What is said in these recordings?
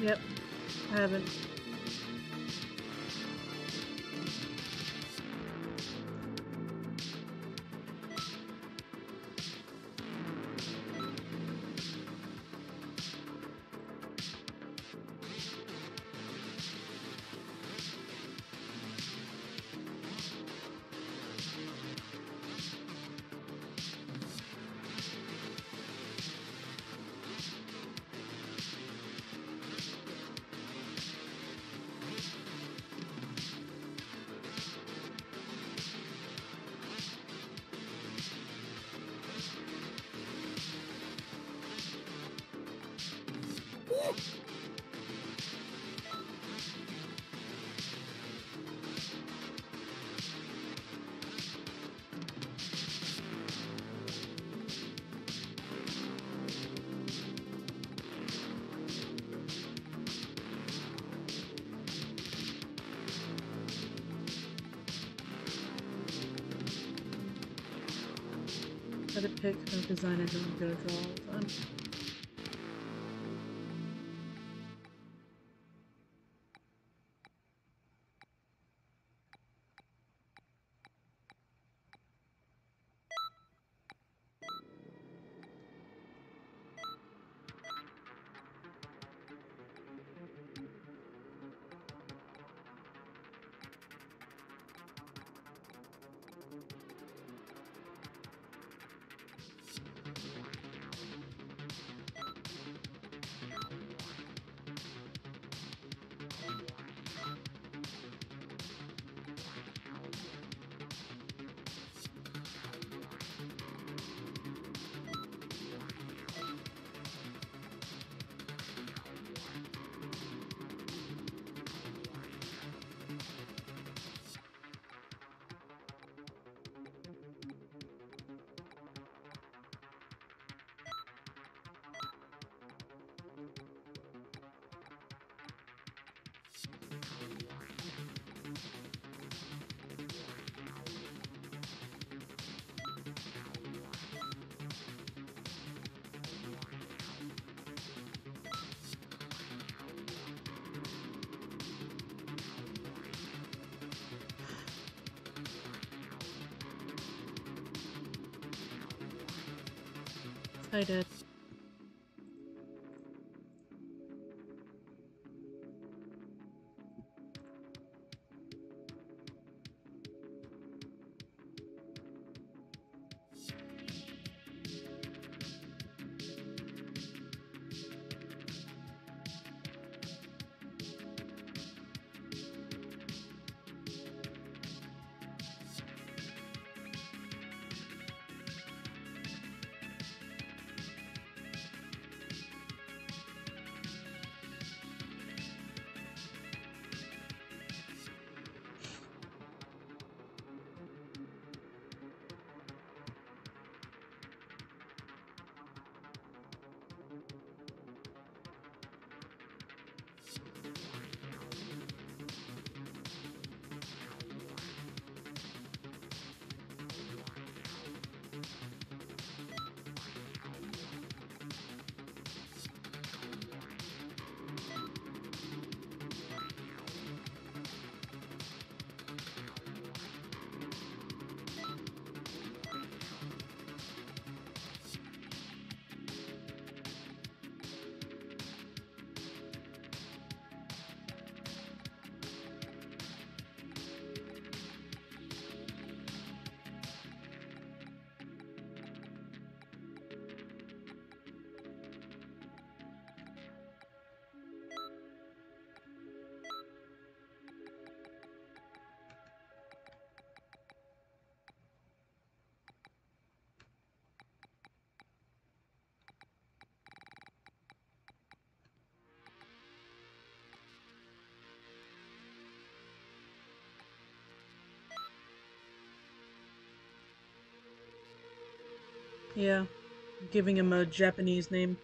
Yep, I haven't. Pick a designer who's I did. Yeah, giving him a Japanese name.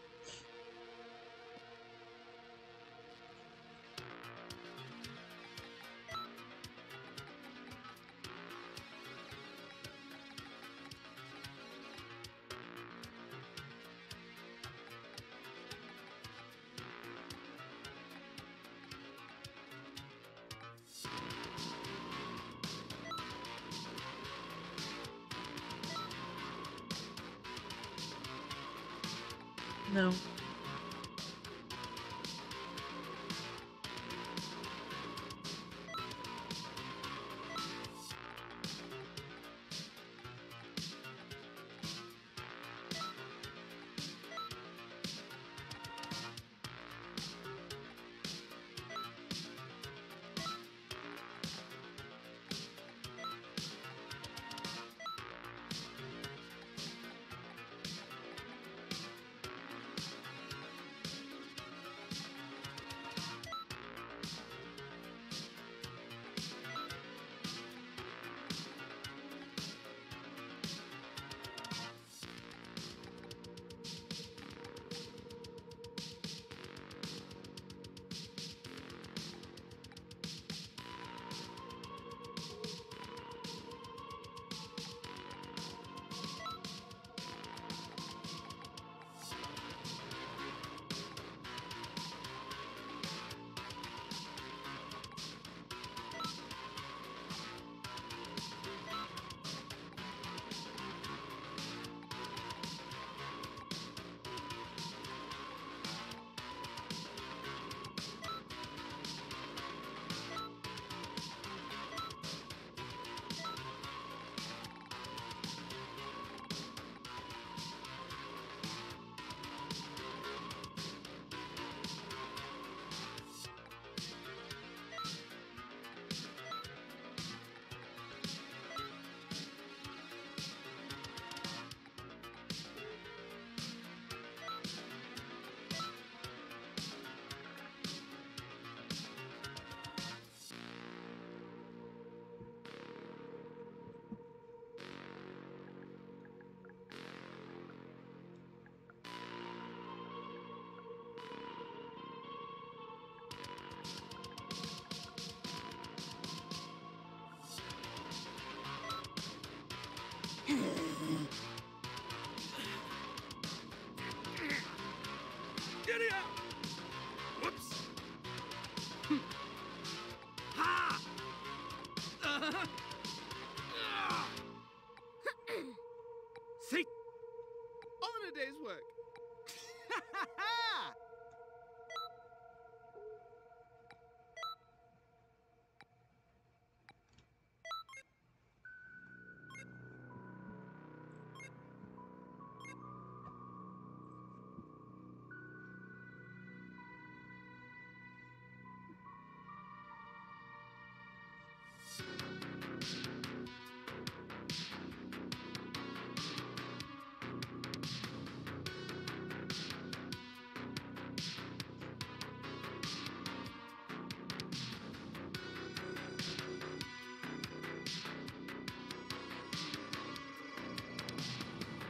Up! Whoops!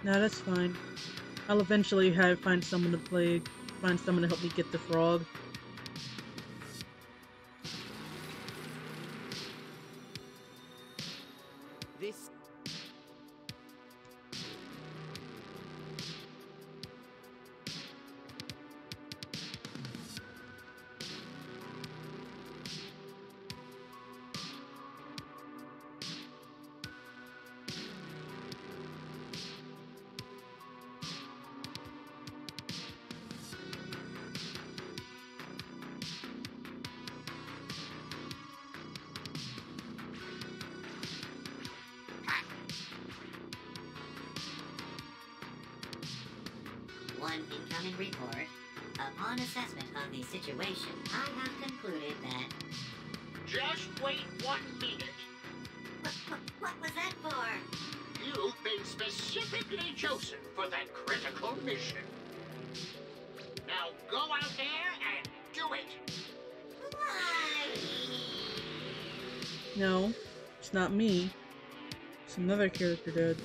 No, that's fine. I'll eventually have find someone to play, find someone to help me get the frog. Not me. It's another character did.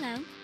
能。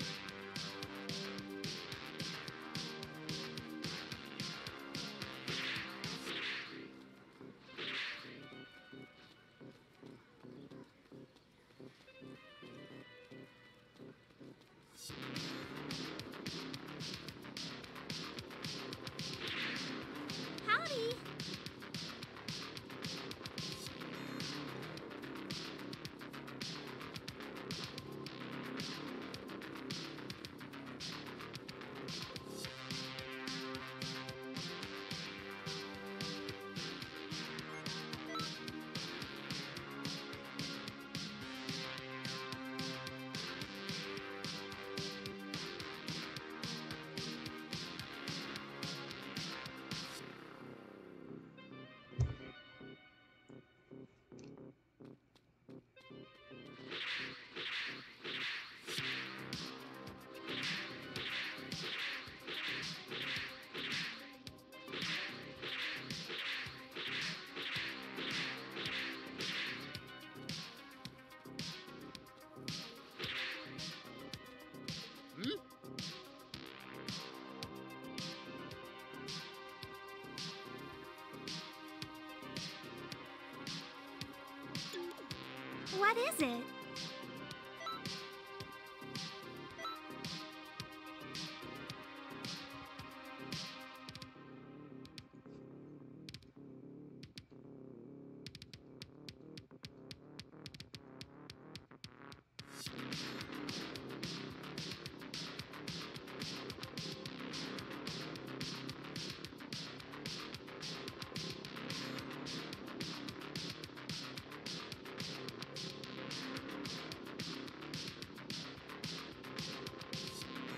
What is it?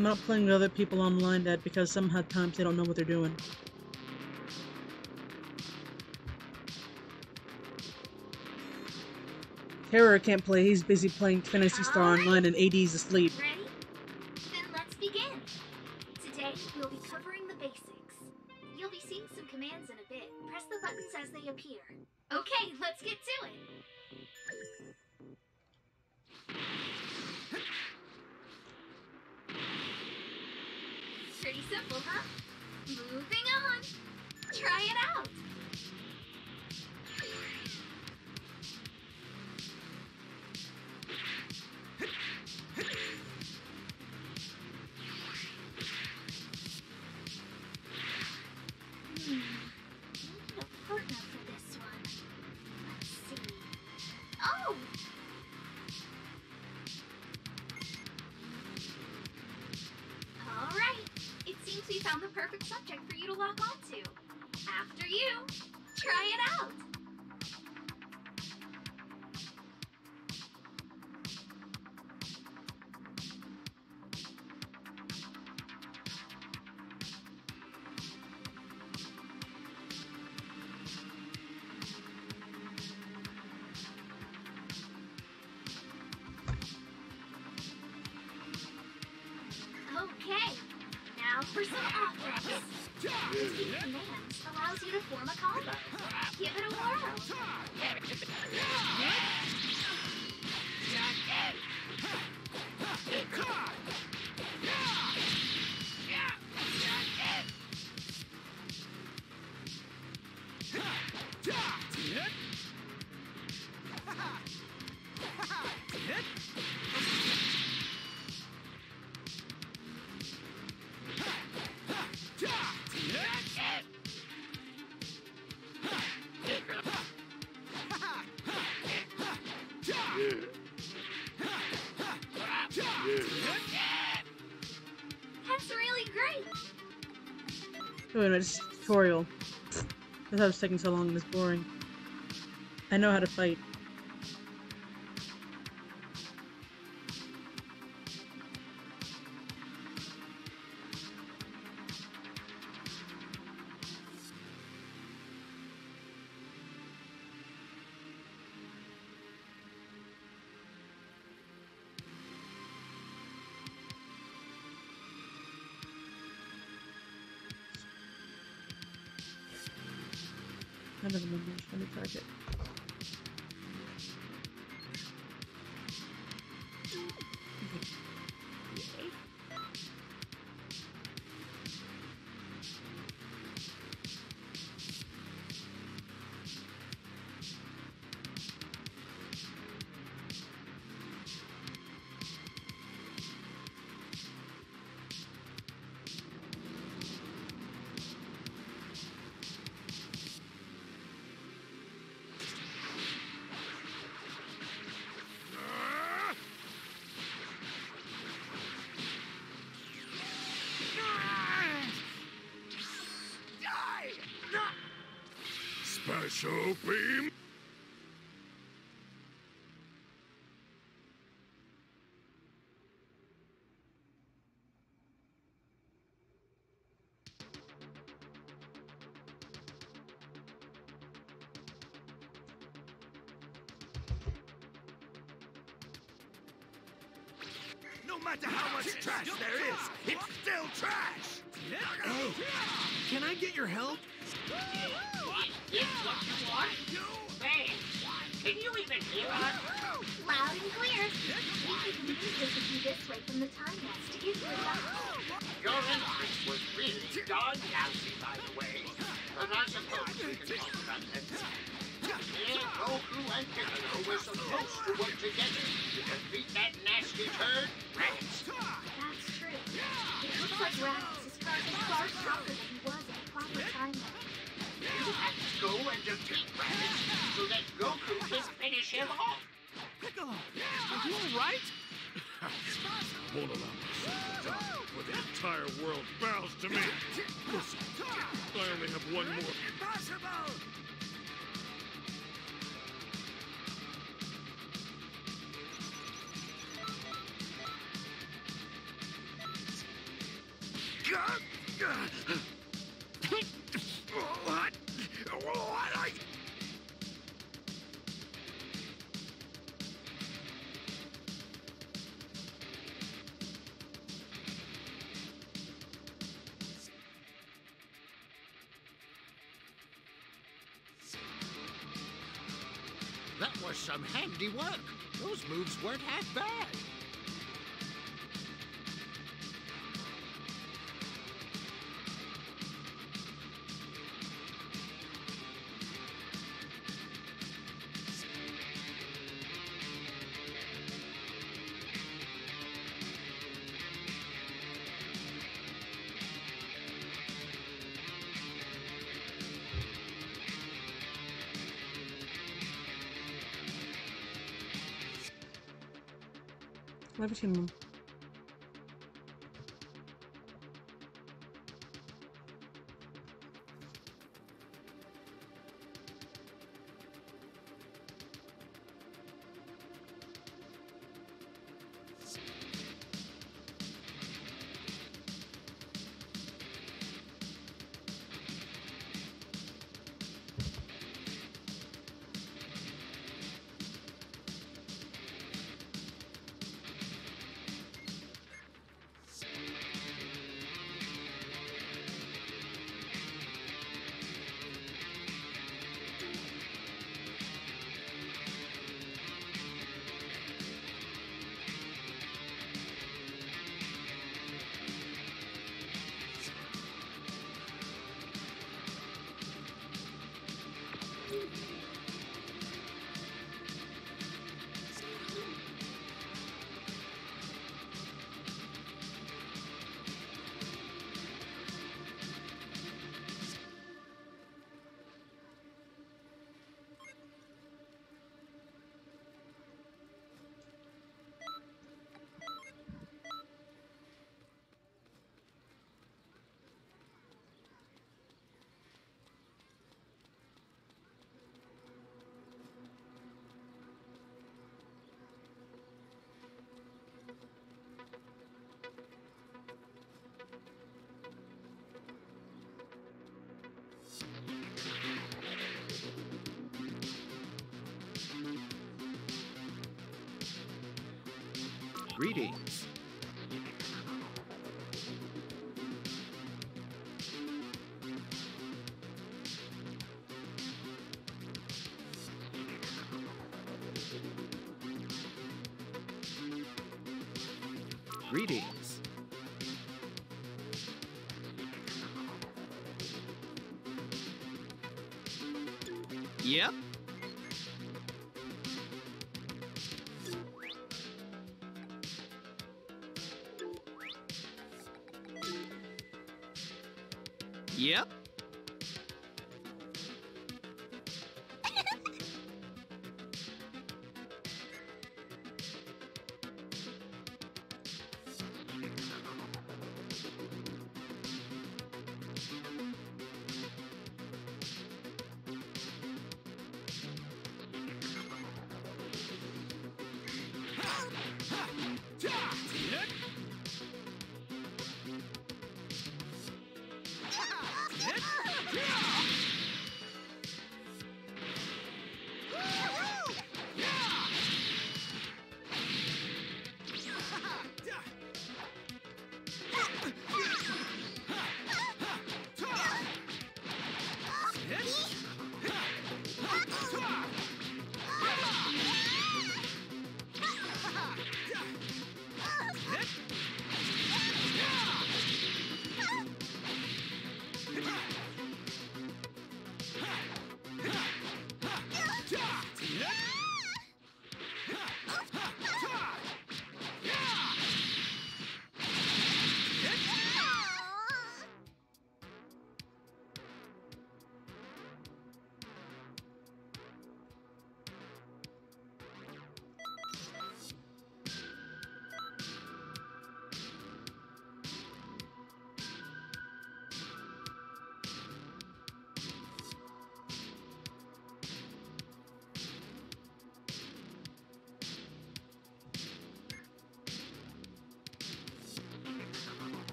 I'm not playing with other people online, that because sometimes they don't know what they're doing. Terror can't play, he's busy playing Phantasy Star Online and AD's asleep. Pretty simple, huh? Moving on. Try it out. Okay. Now for some offense. Using commands allows you to form a combo. Give it a whirl. A minute, it's tutorial. That's why it's taking so long and it's boring. I know how to fight. Supreme. No matter how much trash there is, it's still trash! Hey, can I get your help? What you want? Can you even hear us? Loud and clear. We can communicate with you this way from the time nest you'd. Your entrance was really darn lousy, by the way. But I suppose we can talk about that. Me, Goku, and Piccolo were supposed to work together to defeat that nasty turd, Raditz. That's true. It looks like Raditz is far, far stronger than he was go and defeat Raditz so that Goku can finish him off. Piccolo, are you all right? Won't allow myself to die before the entire world bows to me. Listen, I only have one more. Impossible! What? Some handy work. Those moves weren't half bad. очень Greetings. Greetings. Yep. Yep.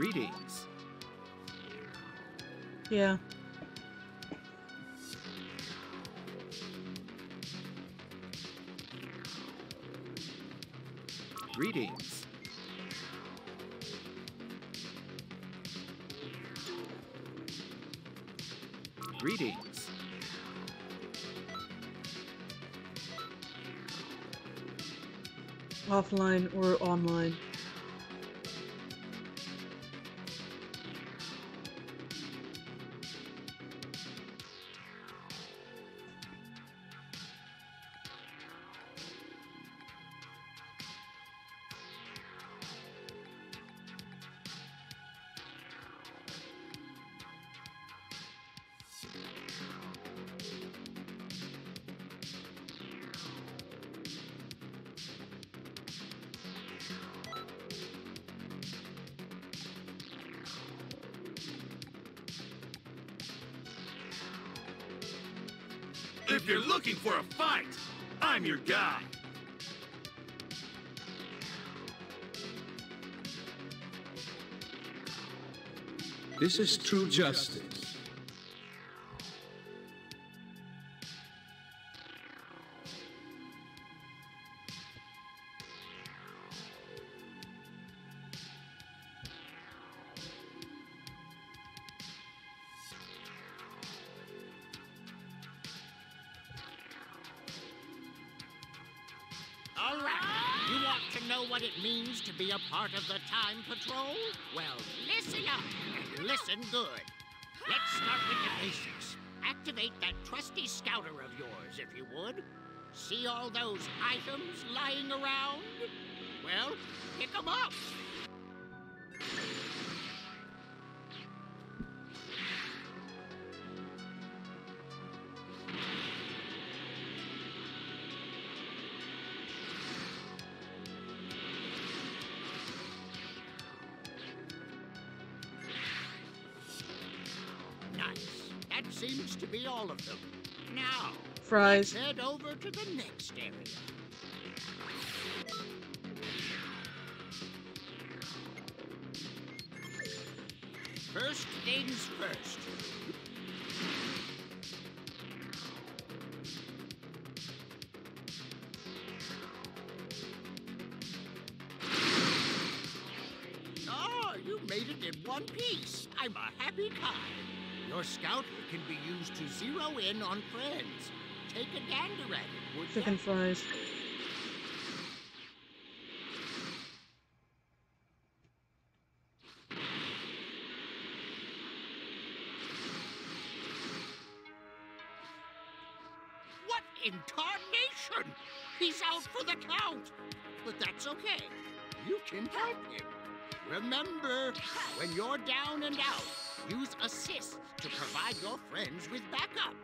Greetings. Yeah. Greetings. Greetings. Offline or online. Your guy. This is true justice. Part of the Time Patrol? Well, listen up and listen good. Let's start with the basics. Activate that trusty scouter of yours, if you would. See all those items lying around? Well, pick them up. Fries. head over to the next area. First things first. Oh, you made it in one piece. I'm a happy guy. Your scout can be used to zero in on friends. Take a gander at it, would ya? Chicken fries. What in tarnation? He's out for the count. But that's okay. You can help him. Remember, when you're down and out, use assist to provide your friends with backup.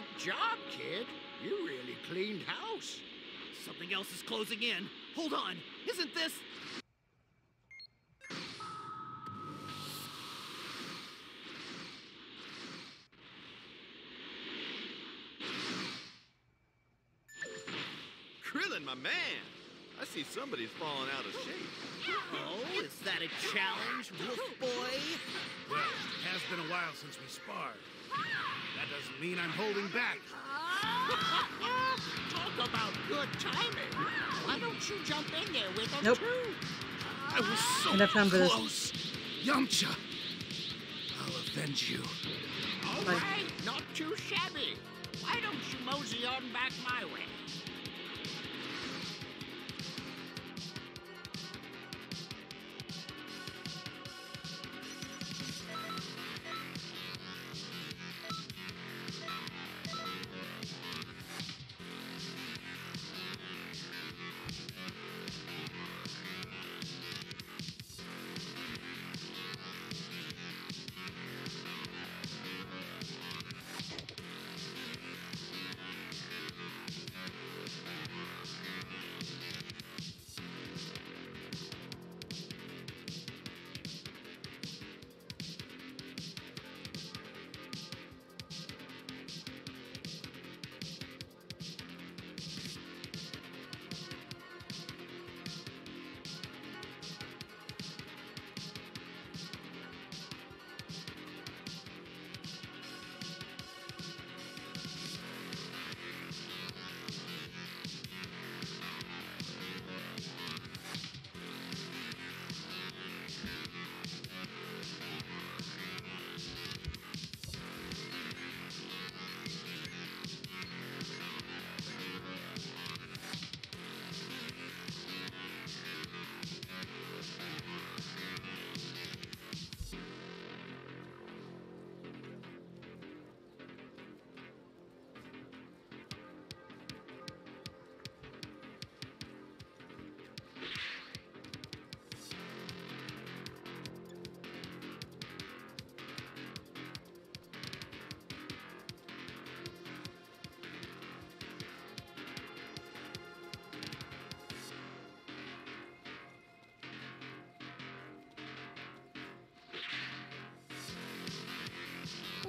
Good job, kid. You really cleaned house. Something else is closing in. Hold on. Isn't this? Krillin, my man! I see somebody's falling out of shape. Oh, is that a challenge, Wolf Boy? Well, it has been a while since we sparred. That doesn't mean I'm holding back. Talk about good timing. Why don't you jump in there with us Nope. too? I was so Enough time for this. close. Yamcha, I'll avenge you. All Bye. right, not too shabby. Why don't you mosey on back my way?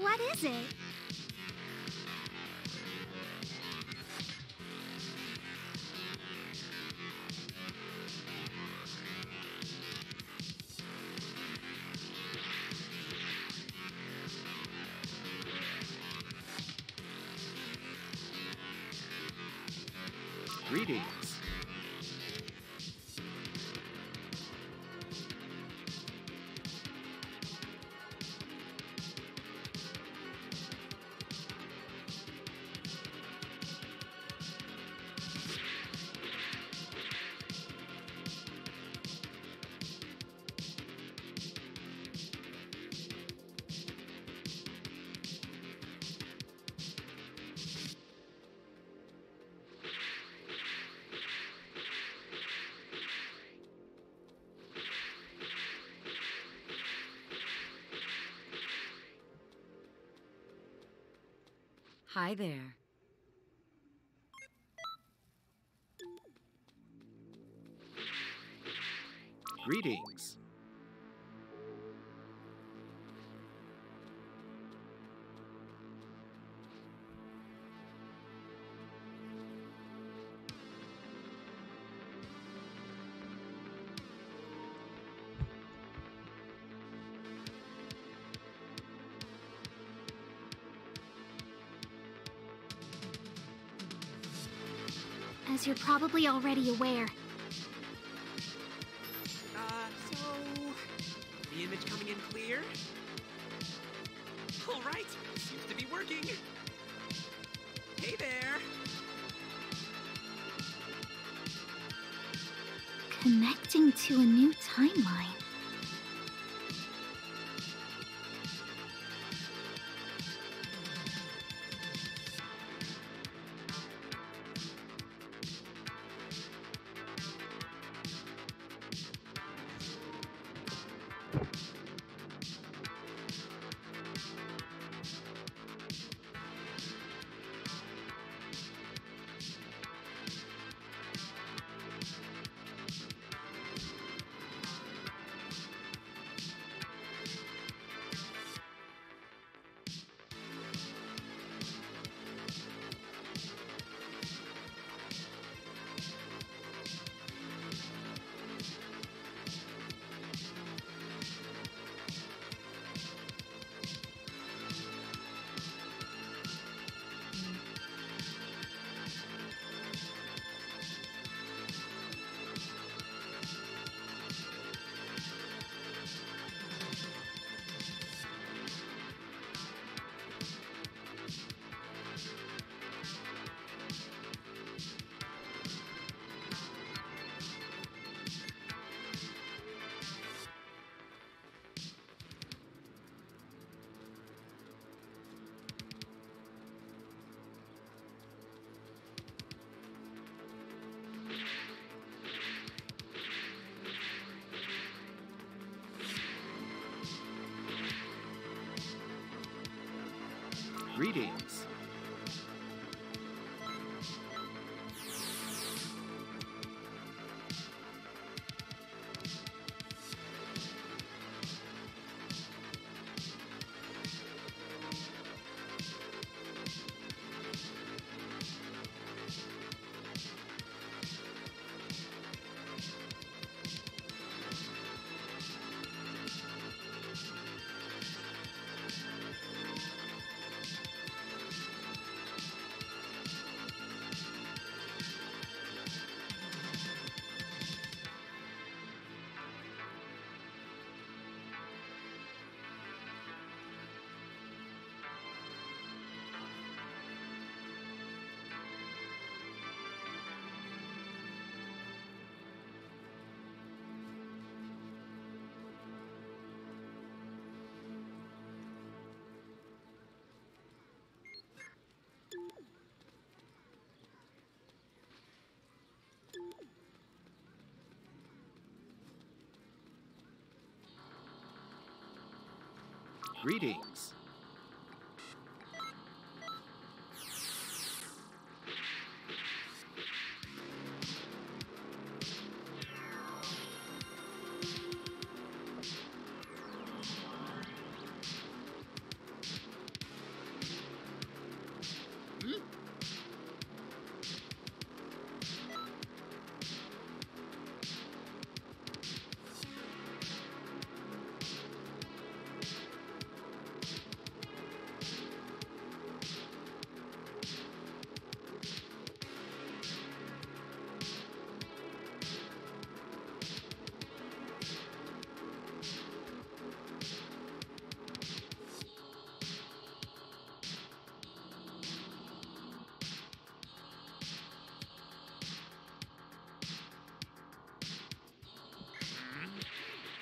What is it? Hi there. Greetings. As you're probably already aware, Uh, so... The image coming in clear? Alright, seems to be working. Hey there! connecting to a new timeline. Greetings. Greetings.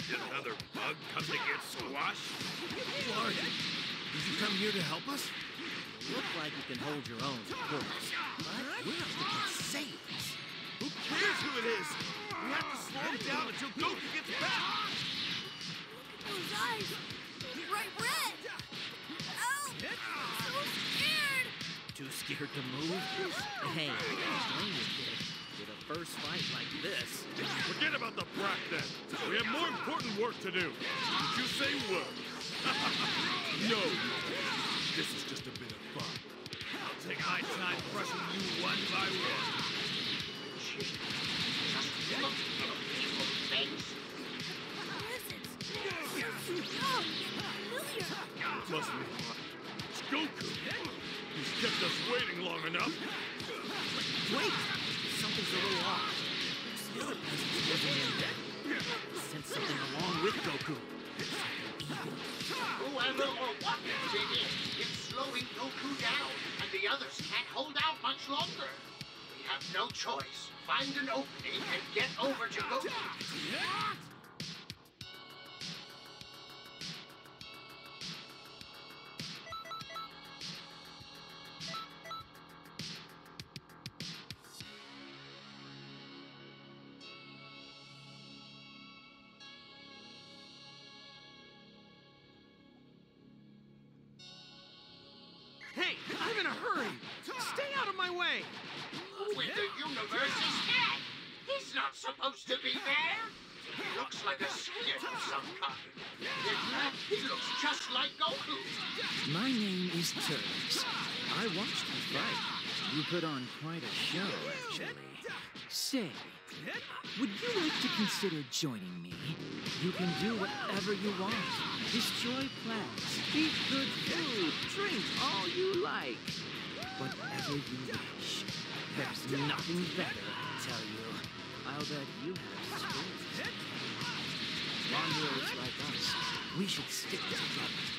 Did another bug come to get squashed? Clark, did you come here to help us? Look like you can hold your own, of course. But we have to get saved. Who cares who it is? We have to slow him down until Goku gets back. Look at Those eyes! Bright red! Ow! I'm so scared! Too scared to move? Hey, I can't first fight like this. Forget about the brat then. We have more important work to do. Did you say work? no. This is just a bit of fun. I'll take my time crushing you one by one. Just look at the people's face. It? Must be. It's Goku. He's kept us waiting long enough. Wait! Something's a little off. Spirit presence wasn't in. Sent something along with Goku. It's like an eagle. Whoever or whatever it is, it's slowing Goku down, and the others can't hold out much longer. We have no choice. Find an opening and get over to Goku. You put on quite a show, actually. Say, would you like to consider joining me? You can do whatever you want. Destroy planets, eat good food, drink all you like. Whatever you wish. There's nothing better, I tell you. I'll bet you have spirit. Wanderers like us, we should stick together.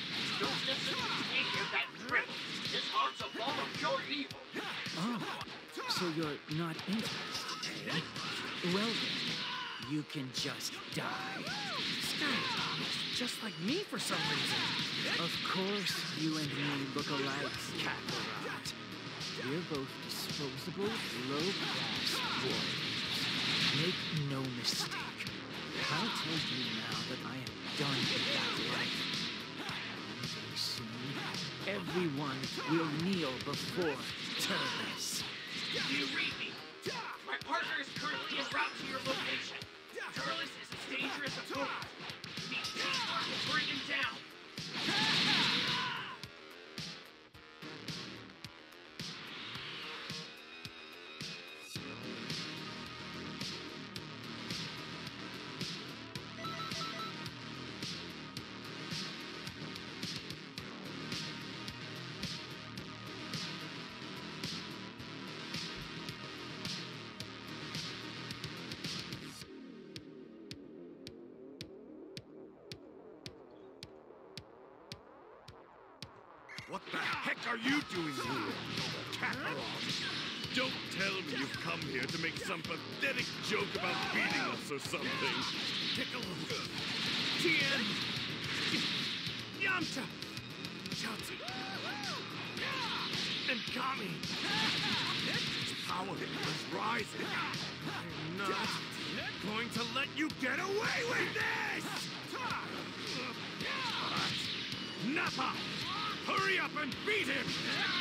Oh, so you're not interested? Well then, you can just die. Sky, just like me for some reason. Of course, you and me look alike, Kakarot. We're both disposable, low-class warriors. Make no mistake. I'll tell you now that I am done with that life. Everyone will kneel before Turles. Do What the heck are you doing here? Kakarot? Don't tell me you've come here to make some pathetic joke about beating us or something. Piccolo, Tien, Yamcha, Chaozu, and Kami. His power is rising. I'm not going to let you get away with this! Nappa! Hurry up and beat him!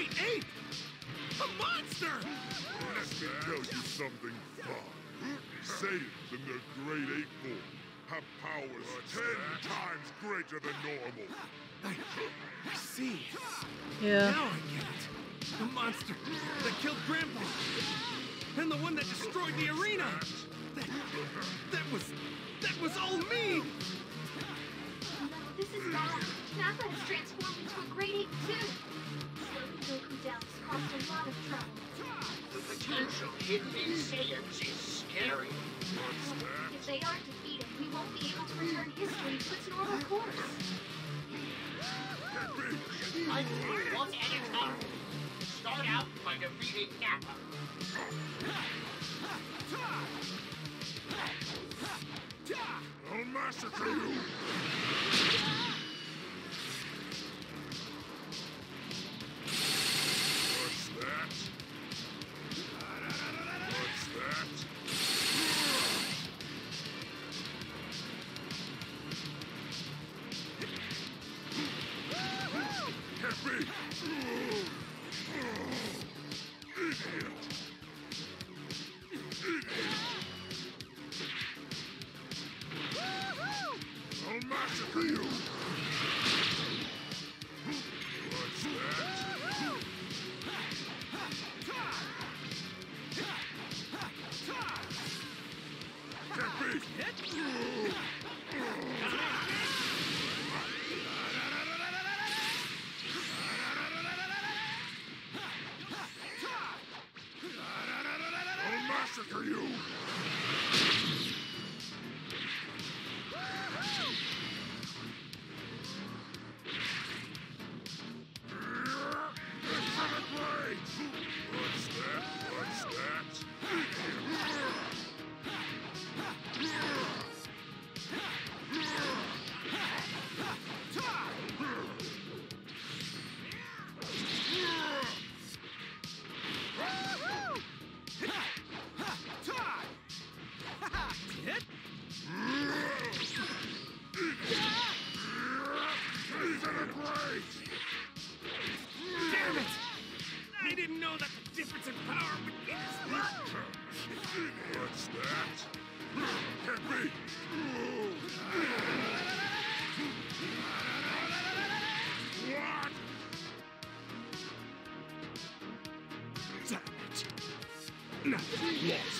Great ape! A monster! Let me tell you something fun. Saiyans in their great ape form have powers ten times greater than normal. I, I see. Yeah. Now I get it. The monster that killed Grandpa. And the one that destroyed the arena. That, that was, that was all me. No, this is bad. Nappa has transformed potential Saiyans is scary. If they aren't defeated, we won't be able to return history to its normal course. I can one at a time. Start out by defeating Nappa. I'll massacre you! Lost.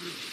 truth.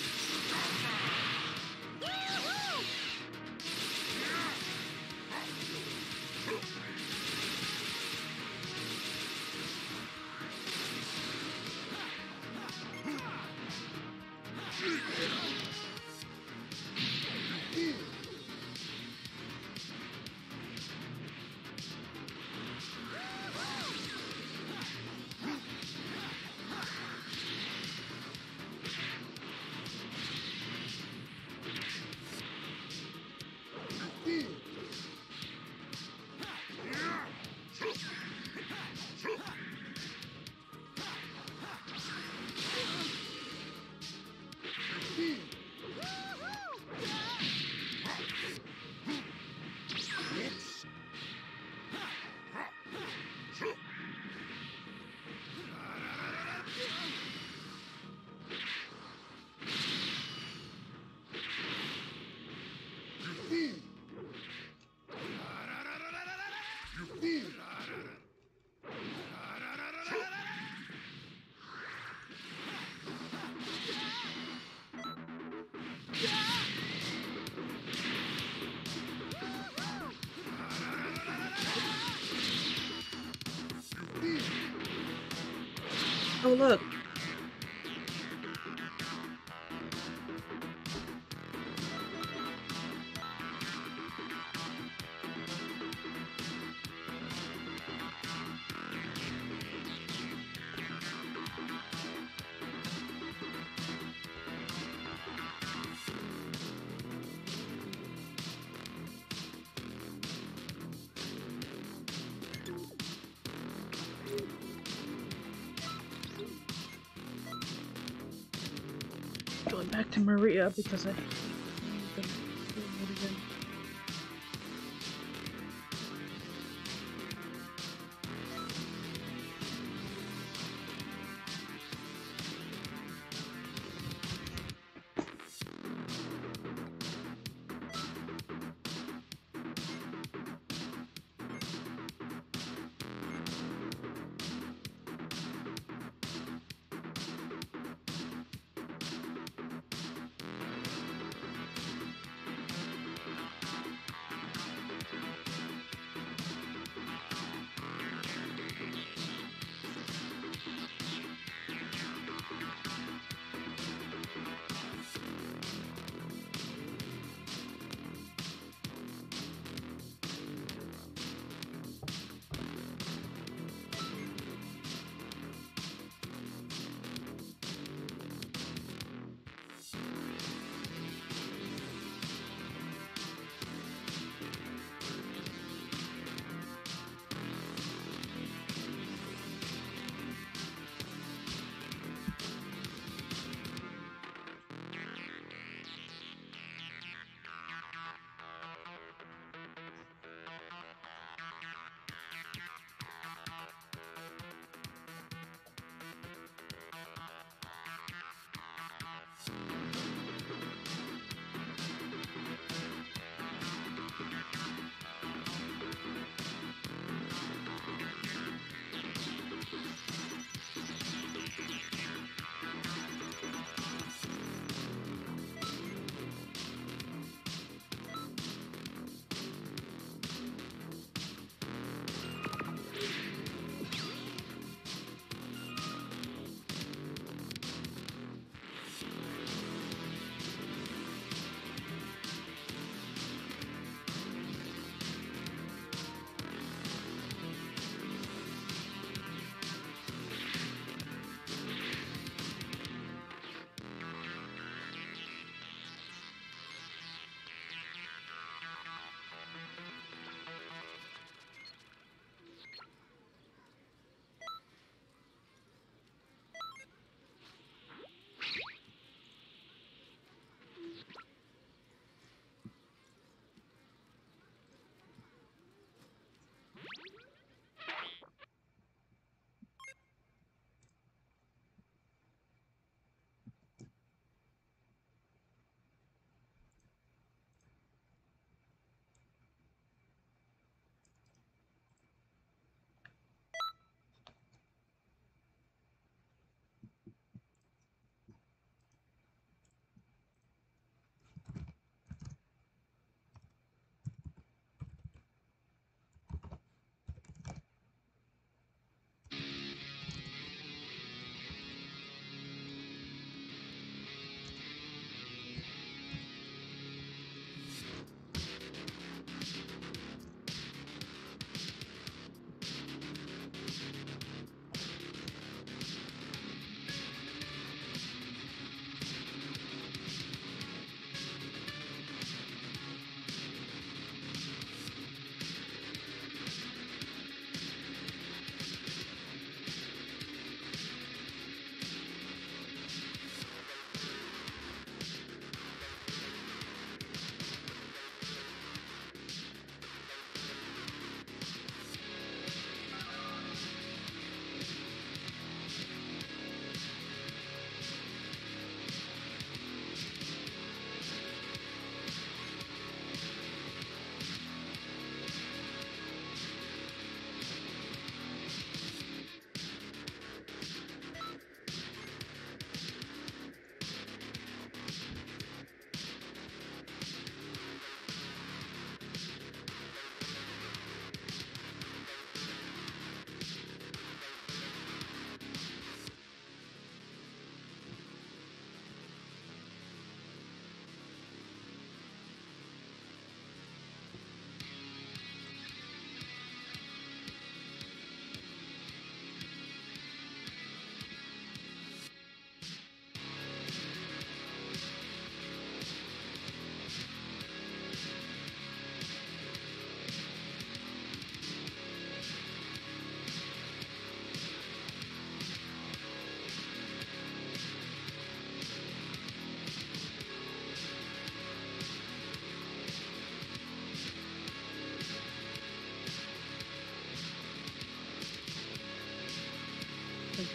Oh look. Maria because I.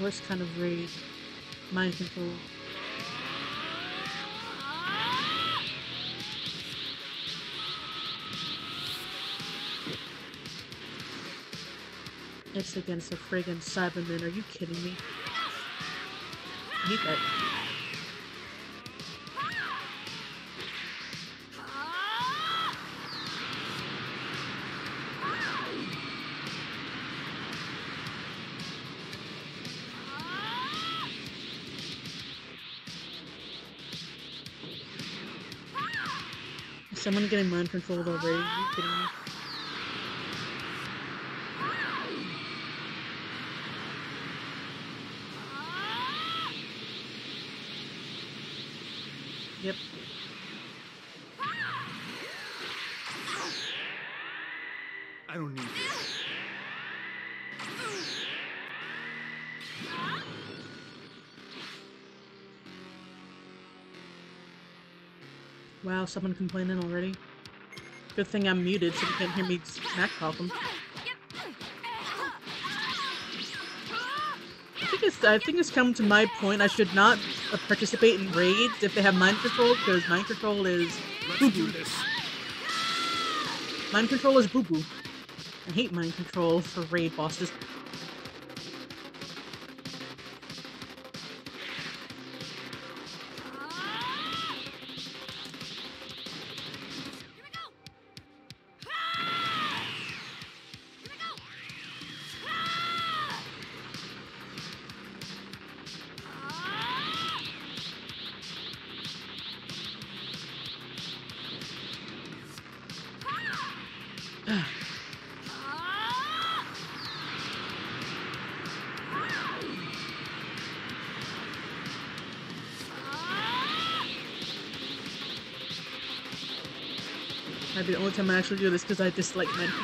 worst kind of raid. Mind control. It's against a friggin' Cyberman. Are you kidding me? I hate someone getting mind controlled already? Someone complaining already. Good thing I'm muted so you can't hear me smack talk them. I think it's I think it's come to my point. I should not uh, participate in raids if they have mind control because mind control is boo boo. Mind control is boo boo. I hate mind control for raid bosses. The only time I actually do this because I dislike mind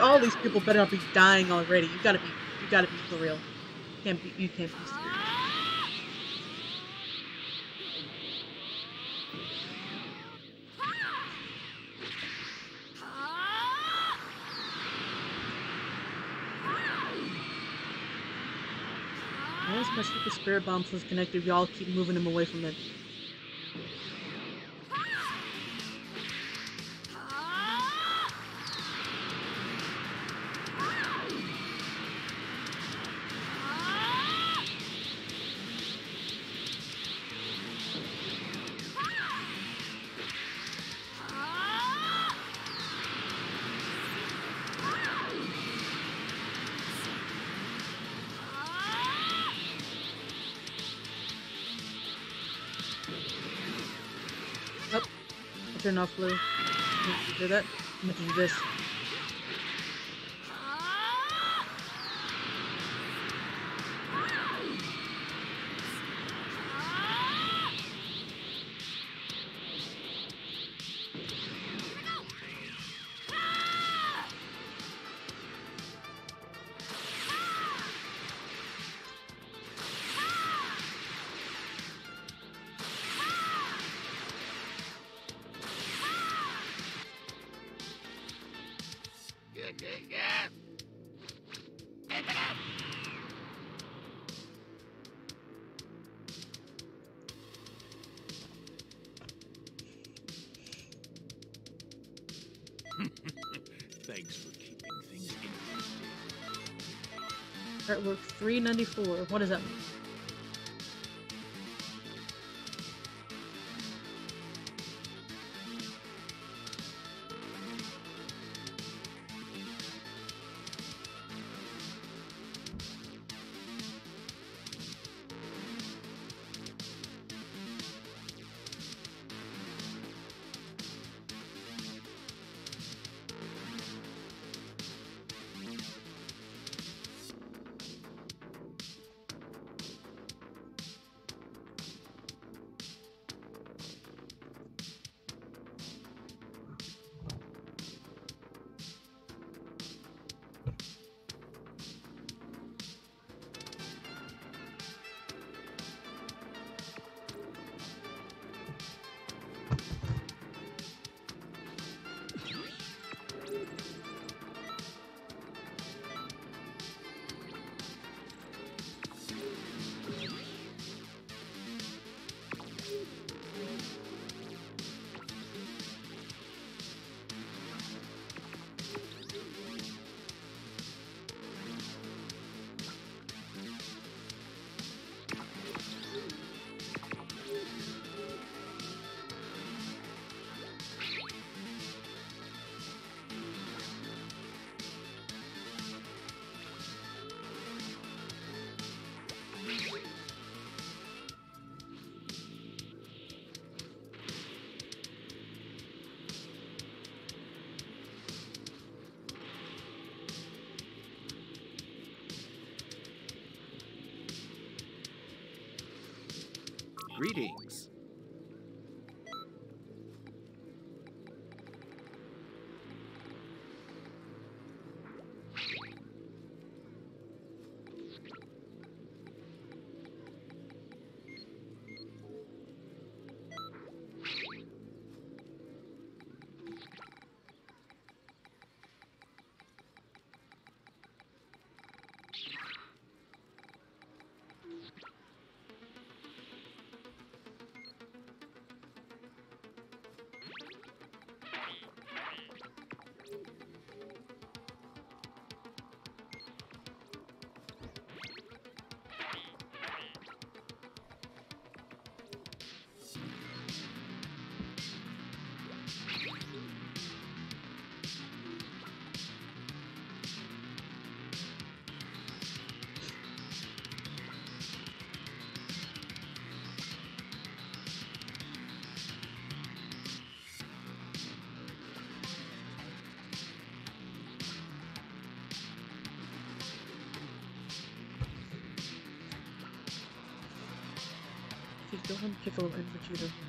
all, the these people better not be dying already. You gotta be, you gotta be for real. You Can't be, you can't be serious. Why is my stupid spirit bomb so connected? Y'all keep moving him away from it. I turned off blue. You do that? I'm gonna do this. 394. What does that She's going Piccolo and Vegeta. All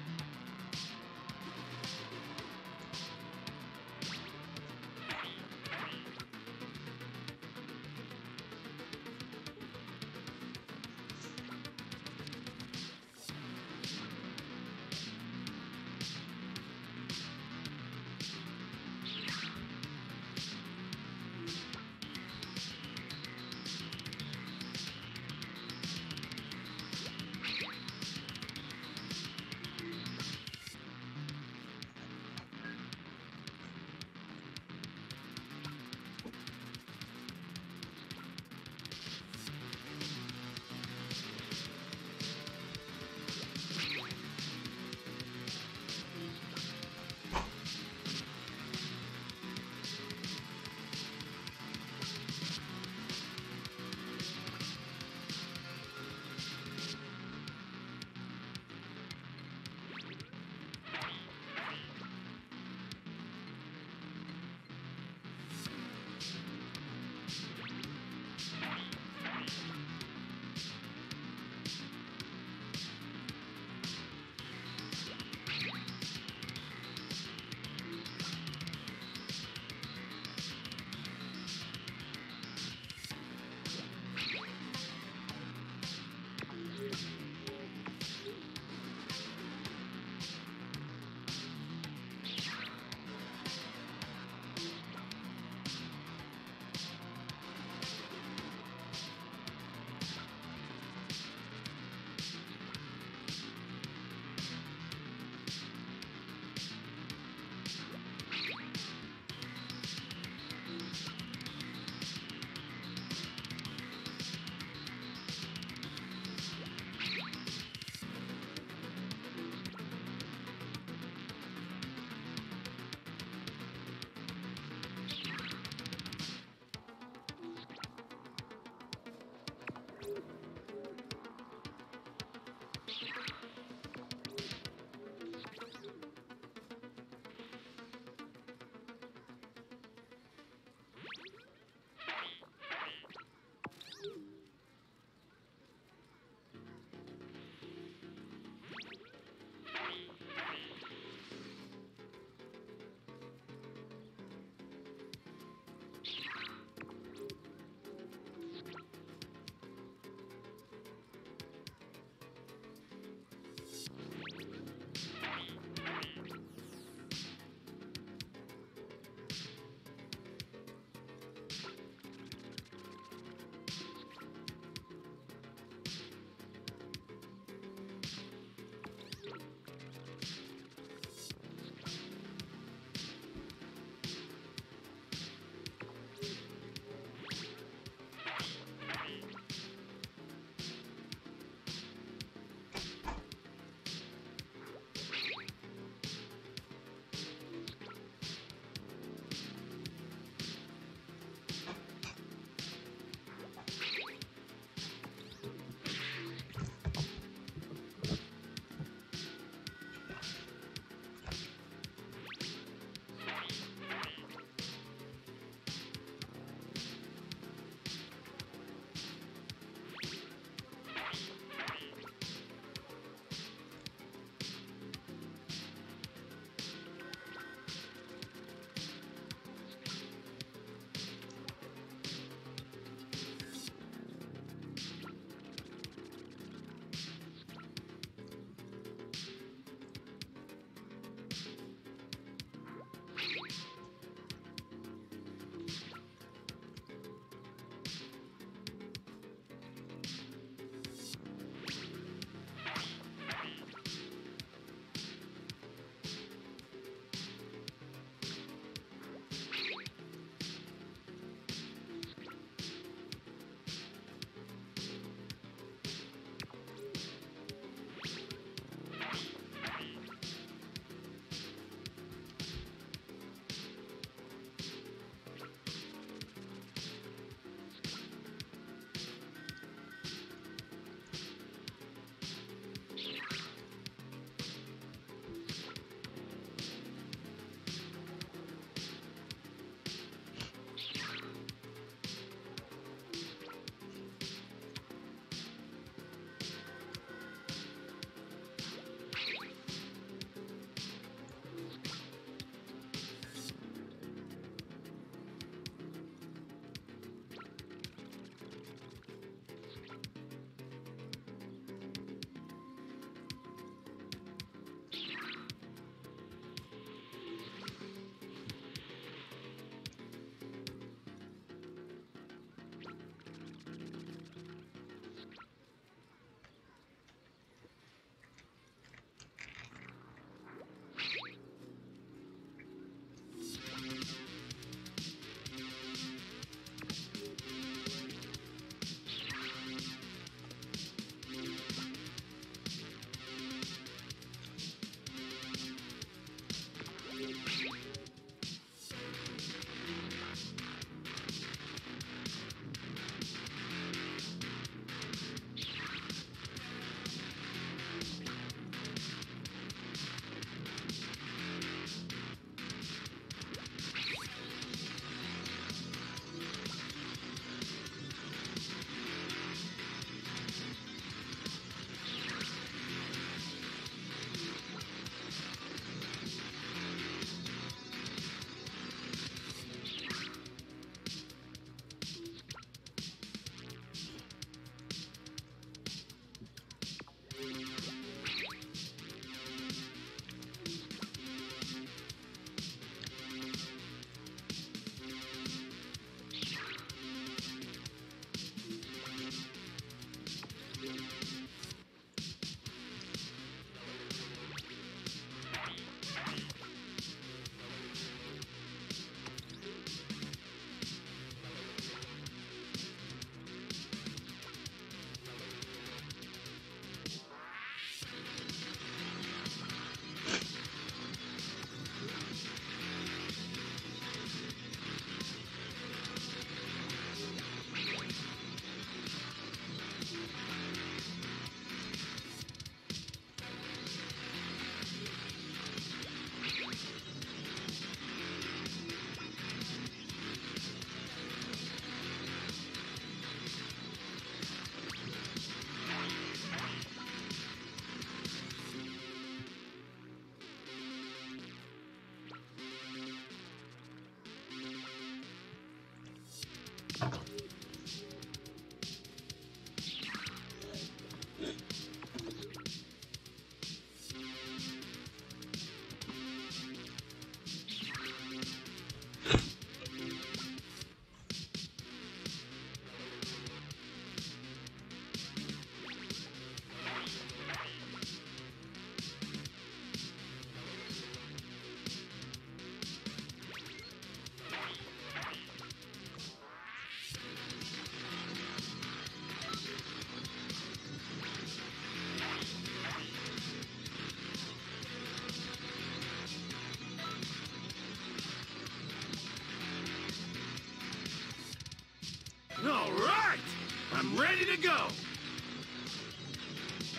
I'm ready to go!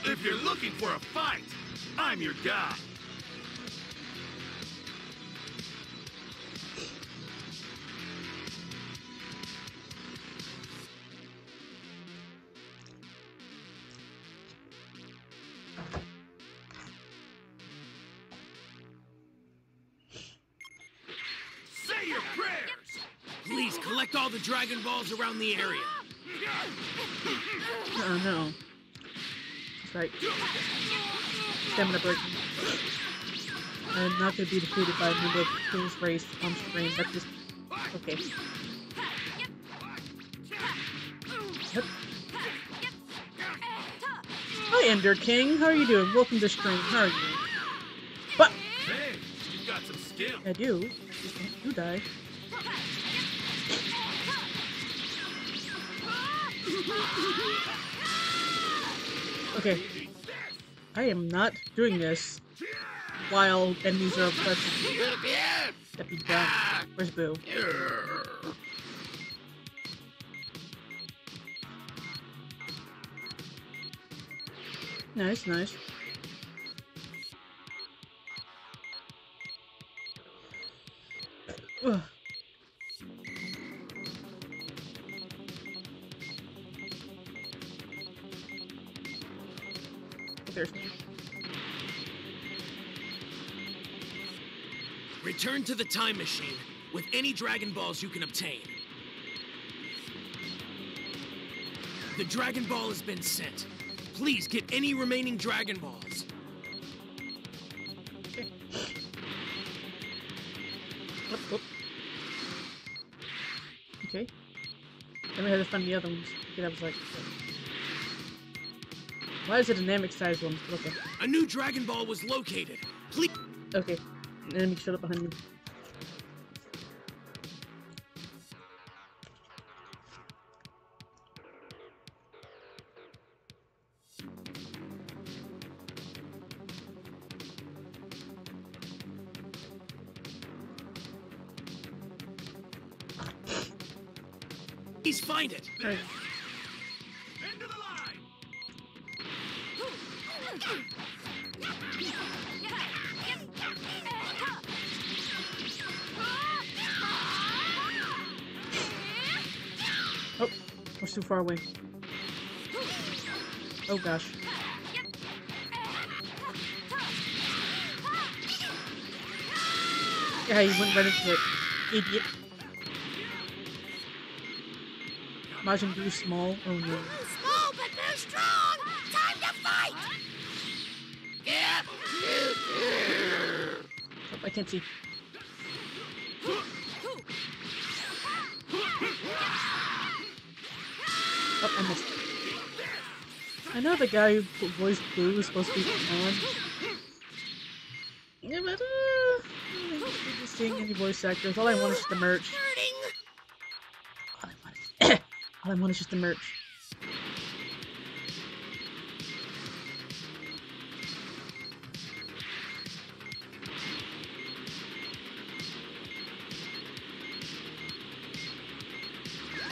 If you're looking for a fight, I'm your guy. Say your prayers! Please collect all the Dragon Balls around the area. Oh no. That's right. Stamina breaking. I'm not gonna be defeated by a member of King's race on screen. but just okay. Yep. Hi, Ender King. How are you doing? Welcome to stream. How are you? But Hey, you've got some skill. I do. You die. Okay. I am not doing this while enemies are oppressing me. That'd be. Where's Buu? Nice, nice. Return to the time machine with any Dragon Balls you can obtain. The Dragon Ball has been sent. Please get any remaining Dragon Balls. Okay. Then we had to find the other ones. Okay, that was like. Why is it a dynamic size one? Okay. A new Dragon Ball was located. Please. Okay. Enemy shut up behind me. Find it. Alright. Into the line! Oh, we're too far away. Oh gosh. Yeah, he went right into it. Idiot. Majin Buu small. Oh no. Small but strong! Time to fight! Oh, I can't see. Oh, I missed. I know the guy who voiced Blue is supposed to be on. Yeah, but uh, I'm just seeing any voice actors. All I want is the merch. All I want is just the merch.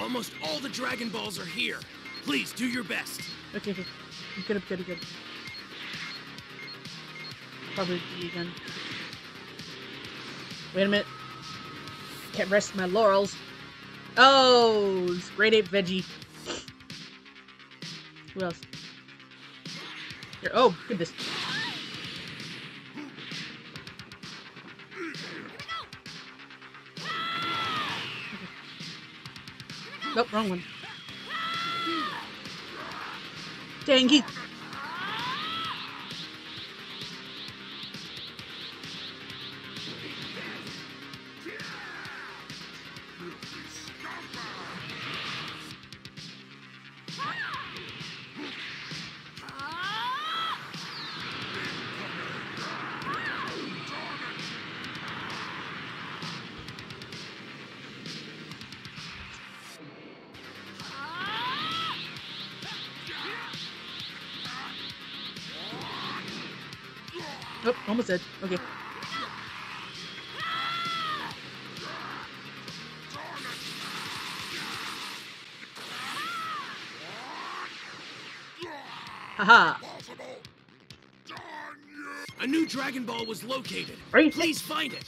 Almost all the Dragon Balls are here. Please do your best. Okay, okay. I'm good, I'm good, I'm good. Probably D again. Wait a minute. Can't rest my laurels. Oh, Great Ape Veggie. Who else? Here. Oh, goodness. Nope, wrong one. Dang, he... almost dead. Okay. Haha. A new Dragon Ball was located. Right. Please find it.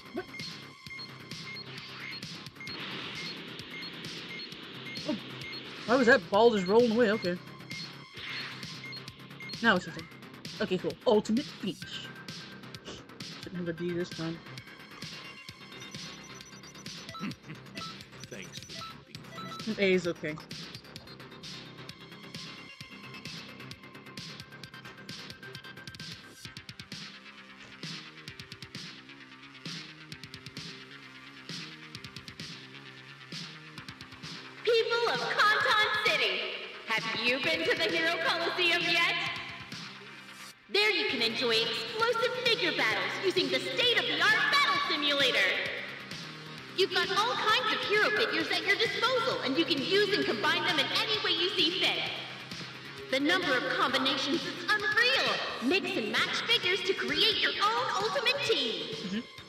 Oh. Why was that ball just rolling away? Okay. Now it's something. Okay, cool. Ultimate Beach. Have a D this time. Thanks for keeping things A is okay. can enjoy explosive figure battles using the state-of-the-art battle simulator. You've got all kinds of hero figures at your disposal, and you can use and combine them in any way you see fit. The number of combinations is unreal. Mix and match figures to create your own ultimate team. Mm -hmm.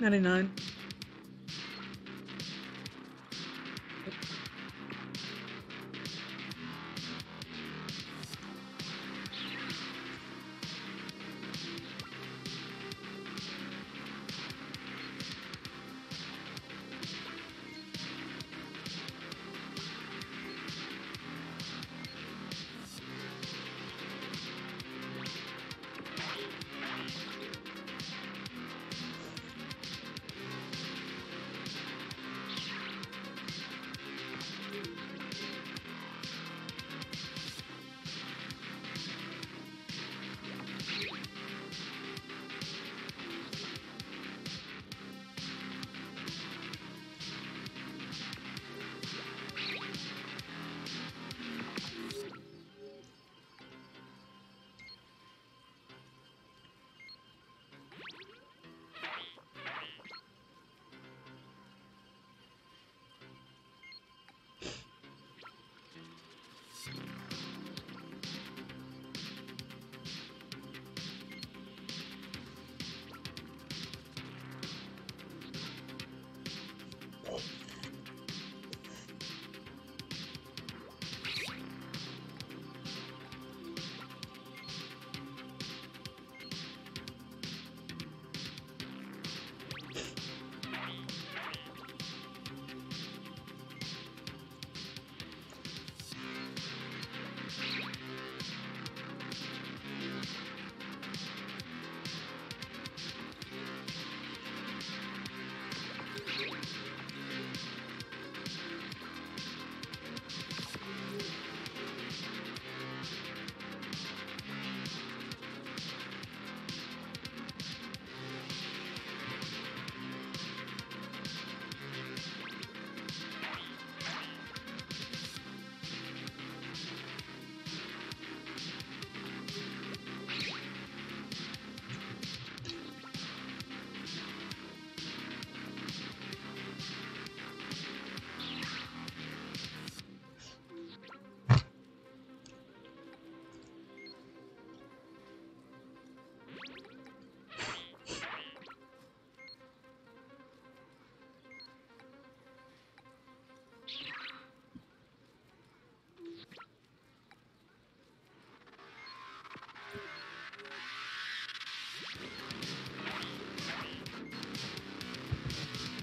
99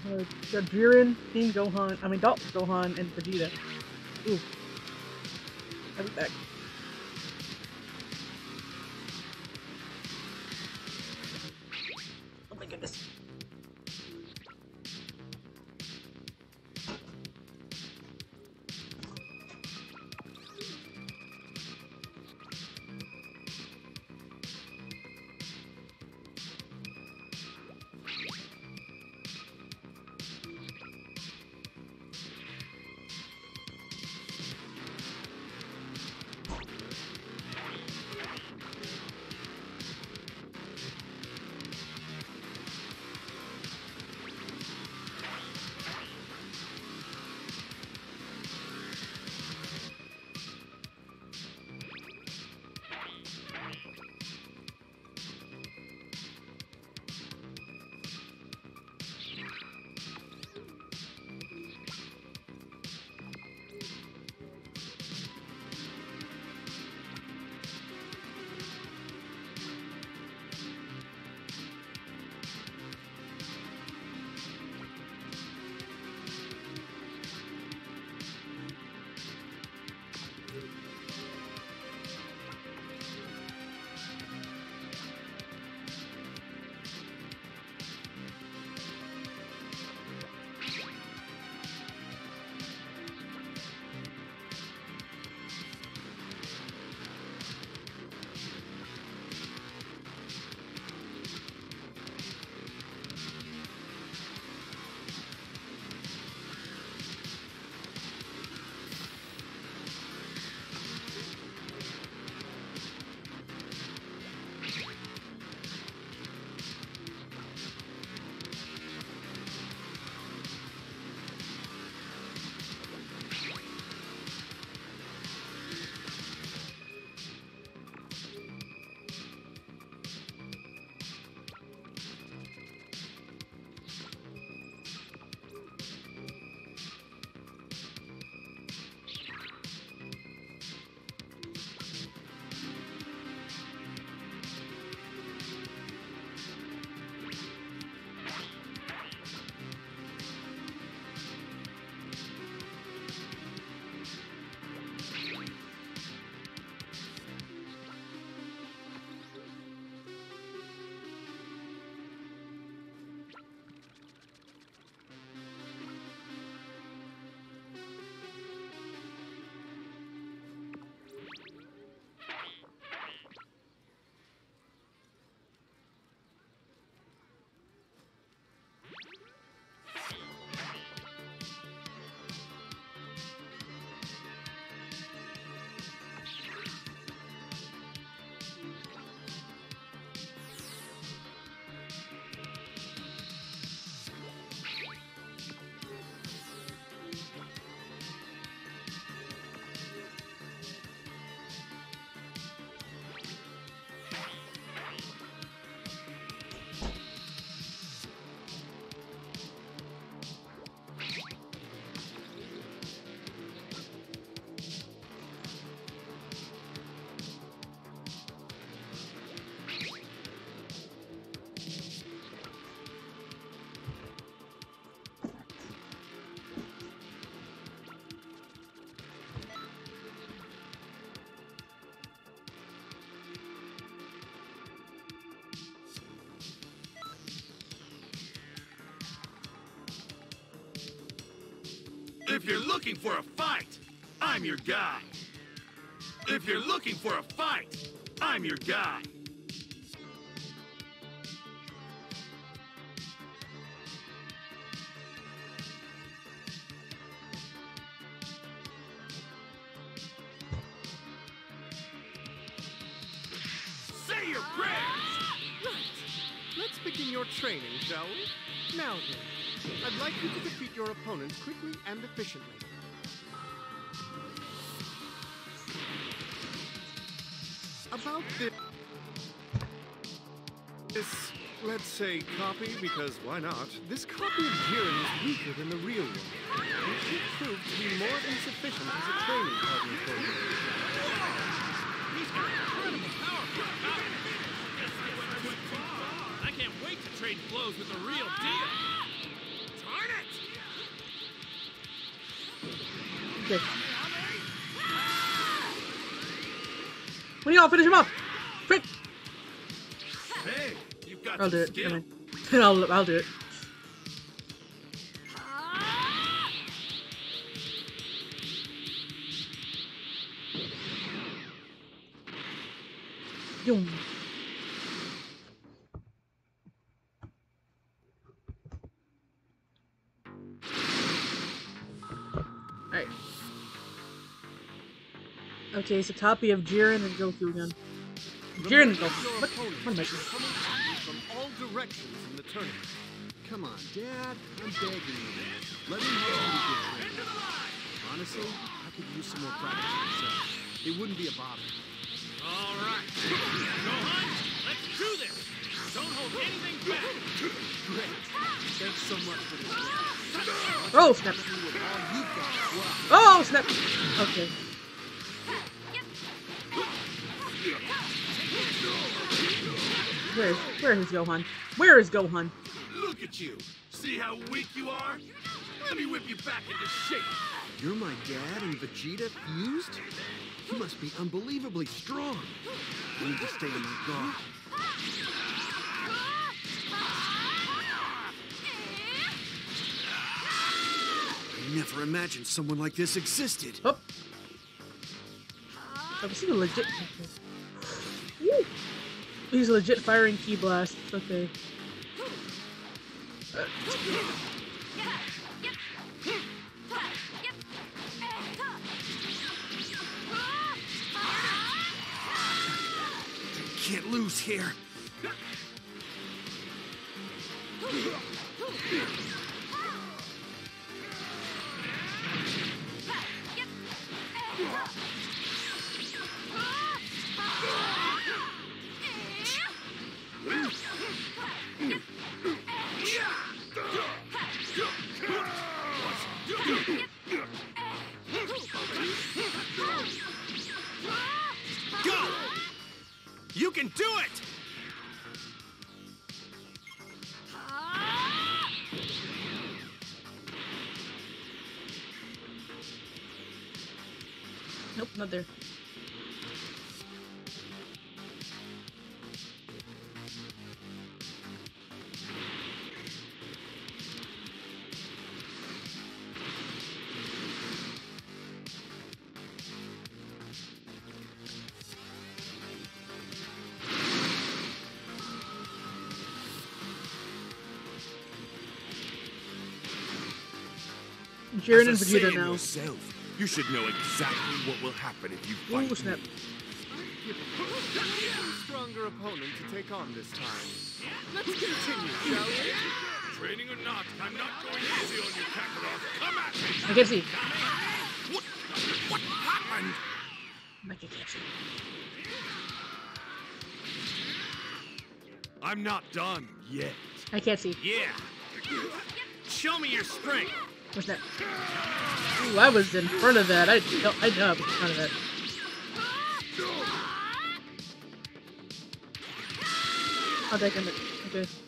Uh, Jiren, King Gohan, I mean Dot Gohan, and Vegeta. Ooh. I'll be back. If you're looking for a fight, I'm your guy. If you're looking for a fight, I'm your guy. Quickly and efficiently. About this... This, let's say, copy, because why not? This copy of Jiren is weaker than the real one. It should prove to be more insufficient as a training partner for you. Incredible power can't wait to trade blows with the real deal. Okay. When you all finish him off! Quick! Hey, you've got I'll do it. skill. I'll, I'll do it. Okay, it's a copy of Jiren and Goku again. Jiren and Goku. What? What am I doing? coming at you from all directions in the tournament. Come on, Dad. I'm begging you. Let him have you to good training. Honestly, I could use some more practice myself. It wouldn't be a bother. All right. Gohan, let's do this. Don't hold anything back. Great. Thanks so much for this. Oh, snap. Do with all you've got as well. Oh, snap. Okay. Where is, where is Gohan? Where is Gohan? Look at you. See how weak you are? Let me whip you back into shape. You're my dad and Vegeta fused? You must be unbelievably strong. I need to stay on my guard. I never imagined someone like this existed. Oh. Oh, this is a legit. He's legit firing ki blasts. Okay. Uh, Can't lose here. Go! Jiren and Vegeta now. Yourself, you should know exactly what will happen if you fight. Ooh, snap. me. Stronger opponent to take on this time. Let's continue, shall we? Training or not, I'm not going easy on you, Kakarot. Come at me. I can see. What? What happened? I can catch it. I'm not done yet. I can't see. Yeah. Show me your strength. That? Ooh, I was in front of that. I I know I was in front of that. I'll take him. Okay.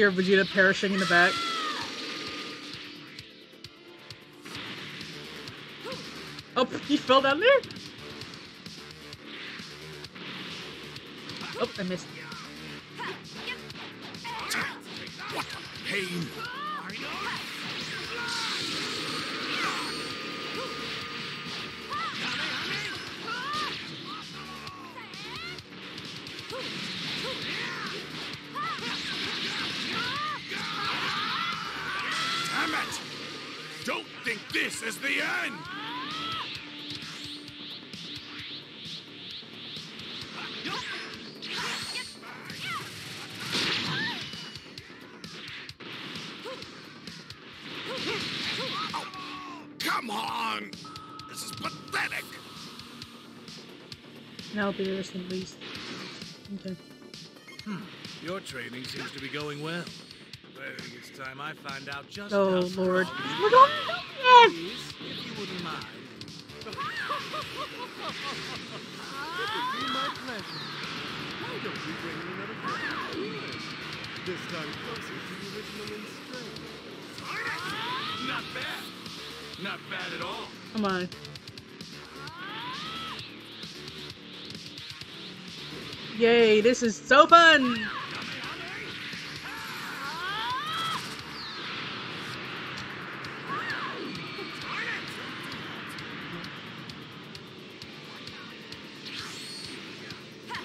Hear Vegeta perishing in the back. Oh, he fell down there? Oh, I missed. Now be the and. Okay. Hmm. Your training seems to be going well. I think it's time I find out just Oh, how Lord. strong you my God. are. If you wouldn't mind. It would be my pleasure. Why don't we bring in another player? This time closer to the original in strength. Not bad. Not bad at all. Come on. Yay, this is so fun!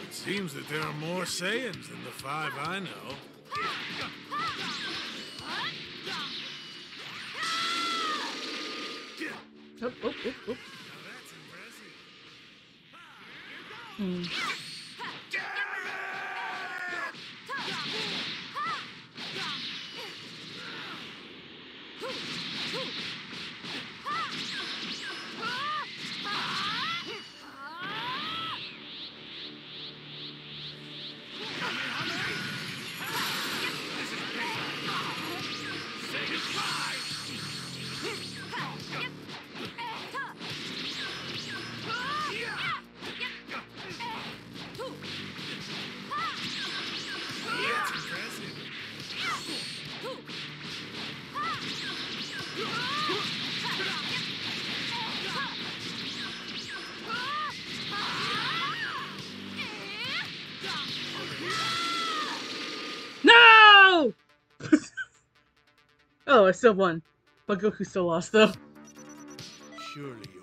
It seems that there are more Saiyans than the five I know. Oh, oh, oh, oh. Oh, I still won. But Goku still lost, though. Surely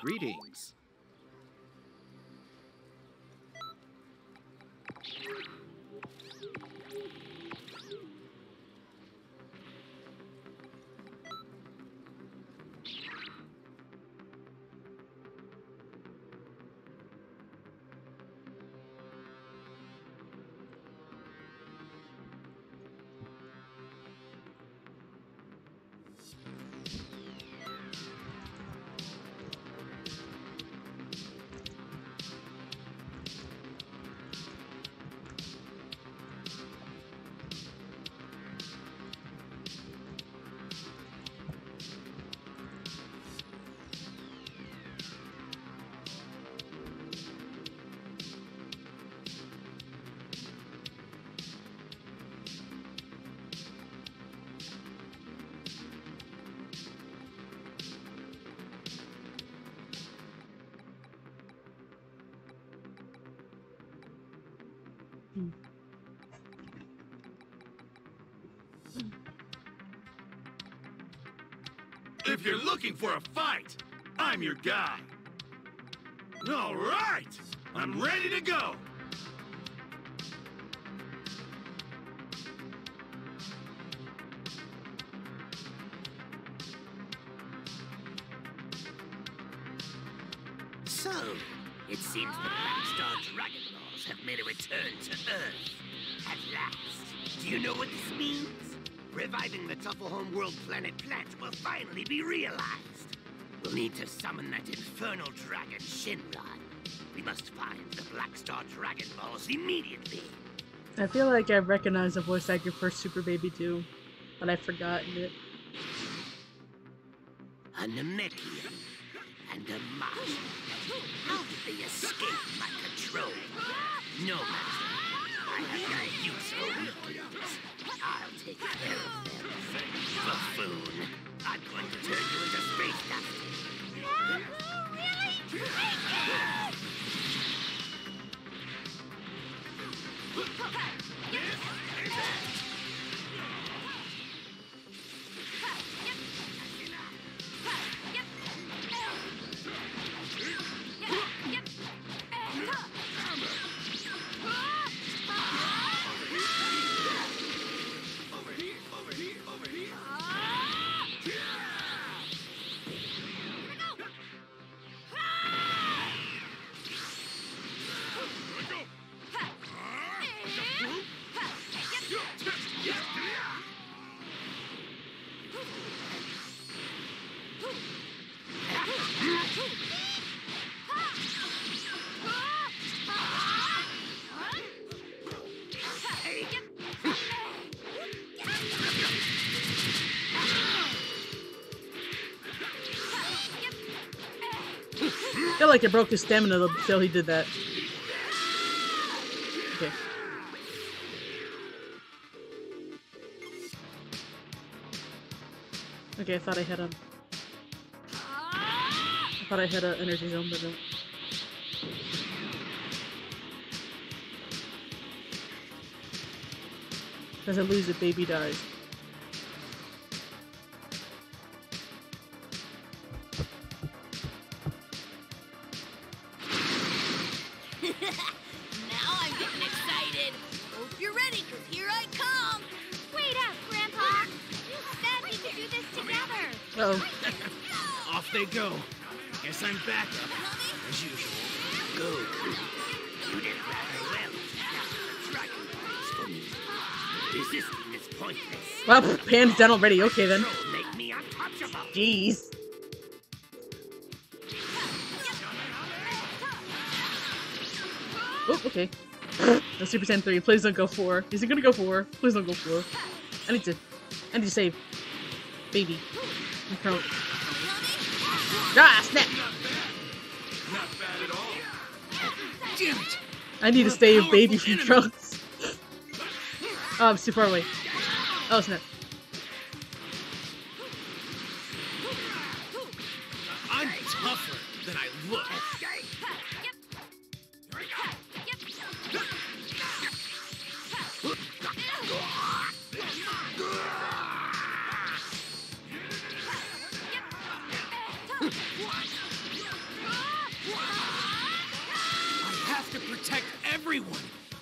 Greetings. If you're looking for a fight, I'm your guy. All right, I'm ready to go. So, it seems the Black Star Dragon Balls have made a return to Earth. At last. Do you know what this means? Reviving the Tufflehome World planet plant will finally be realized. We'll need to summon that infernal dragon Shenron. We must find the Black Star Dragon Balls immediately. I feel like I recognize the voice actor for Super Baby 2, but I've forgotten it. A Namekian and a Majin. How did they escape my control? No matter. I have no use for weaklings. I'll take care of them. Buffoon. I'm going to turn you into space dust. I feel like it broke his stamina until he did that. Okay. Okay, I thought I hit him. I thought I hit an energy zone, but no. I lose it, baby dies. Pan's done already. Okay then. Jeez. Oh, okay. No, Super Saiyan 3. Please don't go 4. Is he gonna go 4? Please don't go 4. I need to... I need to save... Baby. Chrome. Ah, snap! Not bad at all. Damn it! I need to save Baby from Trunks. Oh, I'm too far away. Oh, snap.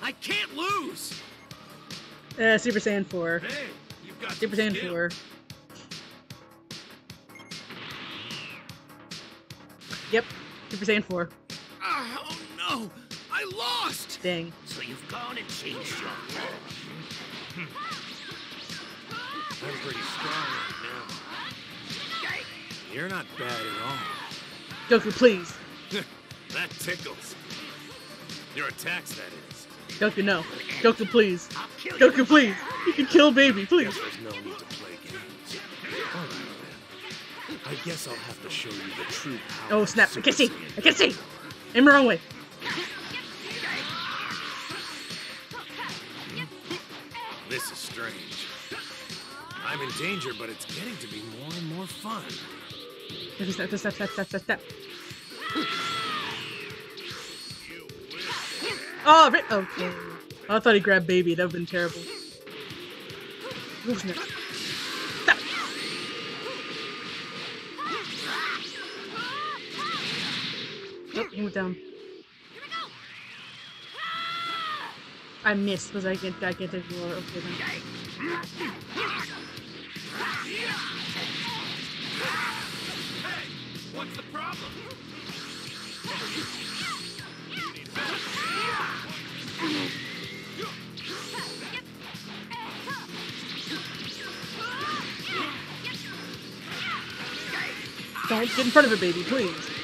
I can't lose. Uh, Super Saiyan 4. Hey, you've got Super Saiyan skill. 4. Yep. Super Saiyan 4. Ah, oh no! I lost! Dang. So you've gone and changed your form. I'm pretty strong right now. You're not bad at all. Goku, please. that tickles. Your attacks, that is. Goku, no. Goku, please. I'll kill you. Goku, please. You can kill baby, please. There's no need to play games. All right, then. I guess I'll have to show you the true power. Oh, snap. I Super can see. I can't see. Aim the wrong way. This is strange. I'm in danger, but it's getting to be more and more fun. Okay, Step, step, step, step, step, step. Oh, right. Oh, okay. I thought he grabbed baby. That would've been terrible. Who's next? Stop. Oh, he went down. I missed because I can't I can't take more of what's the problem? Don't get in front of it, baby, please.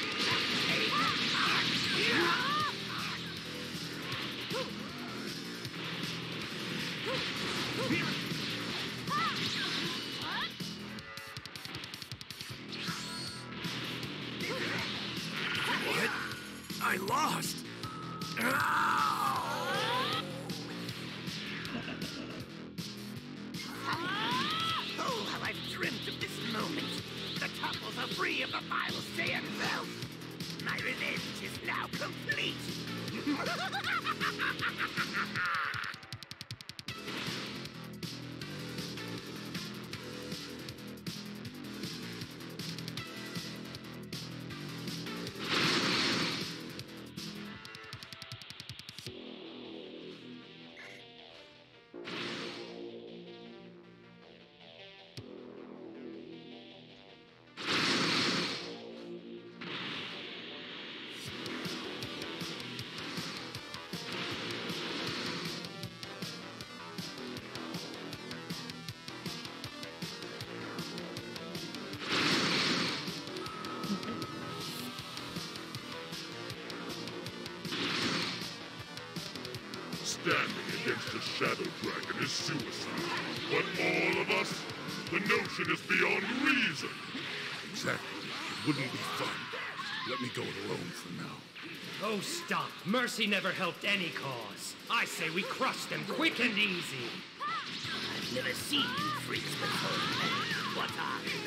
Mercy never helped any cause. I say we crush them quick and easy. I've never seen you freaks before. What are you?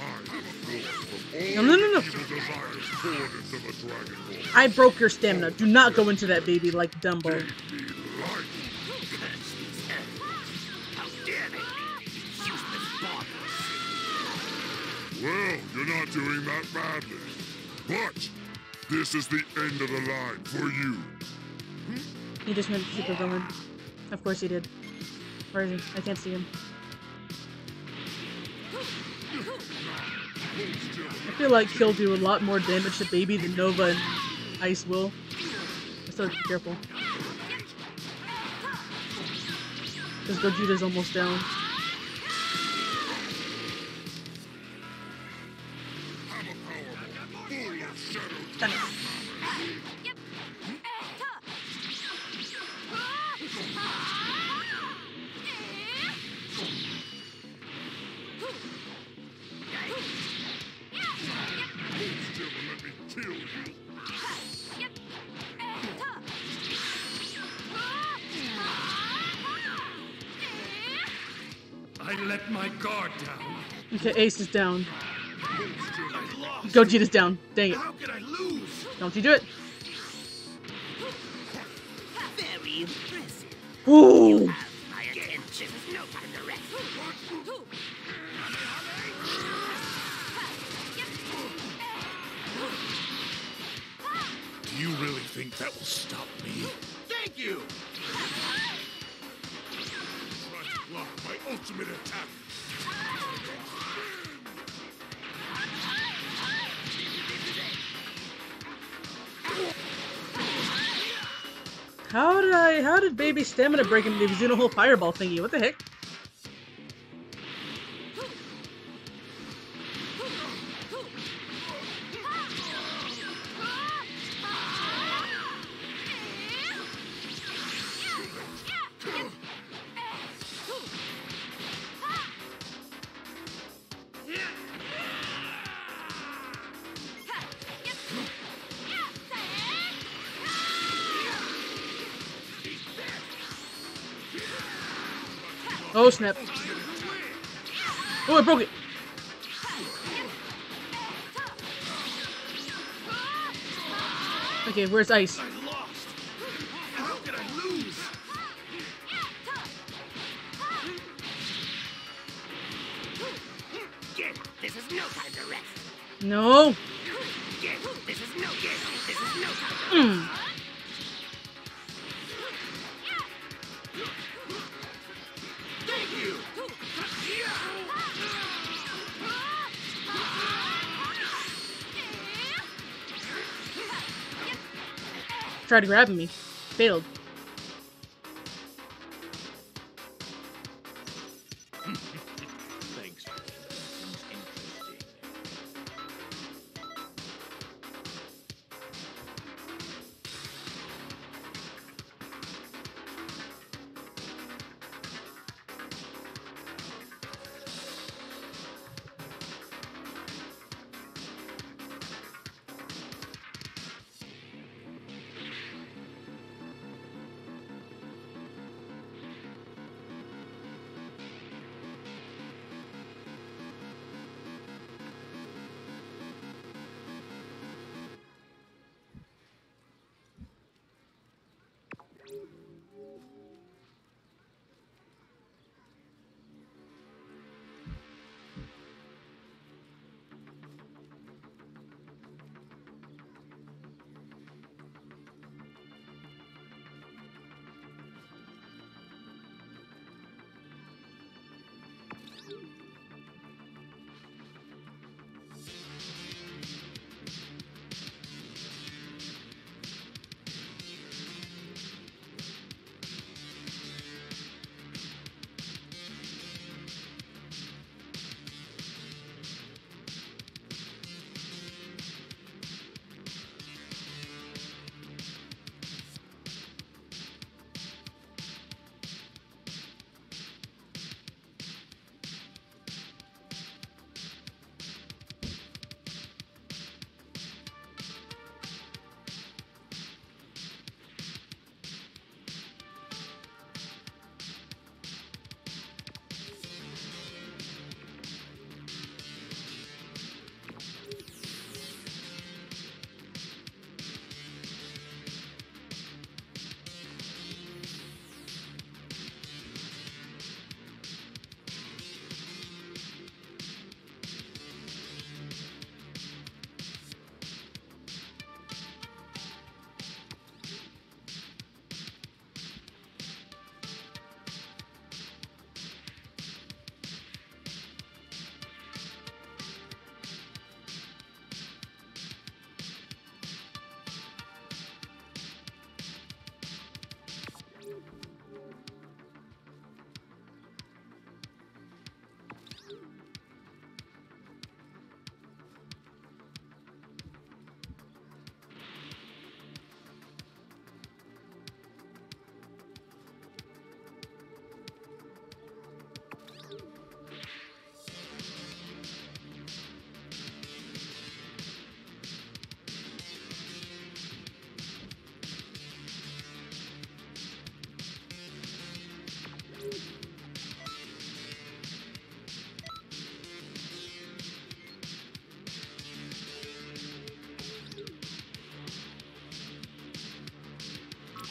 I have a force from No, no, no, no. evil desires poured into the Dragon Ball. I broke your stamina. Do not go into that baby like Dumbo. Gave me life. Curse these enemies. How dare they leave these useless baubles? Well, you're not doing that badly. This is the end of the line for you. He just went super villain. Of course he did. Where is he? I can't see him. I feel like he'll do a lot more damage to Baby than Nova and Ice will. So careful. Because Gogeta's almost down. Ace is down. Gogeta's down. Dang it. Don't you do it. Very impressive. Ooh. Do you really think that will stop How did Baby stamina break him? He was doing a whole fireball thingy. What the heck? Oh snap! Oh, I broke it. Okay, where's Ice? I Tried grabbing me. Failed.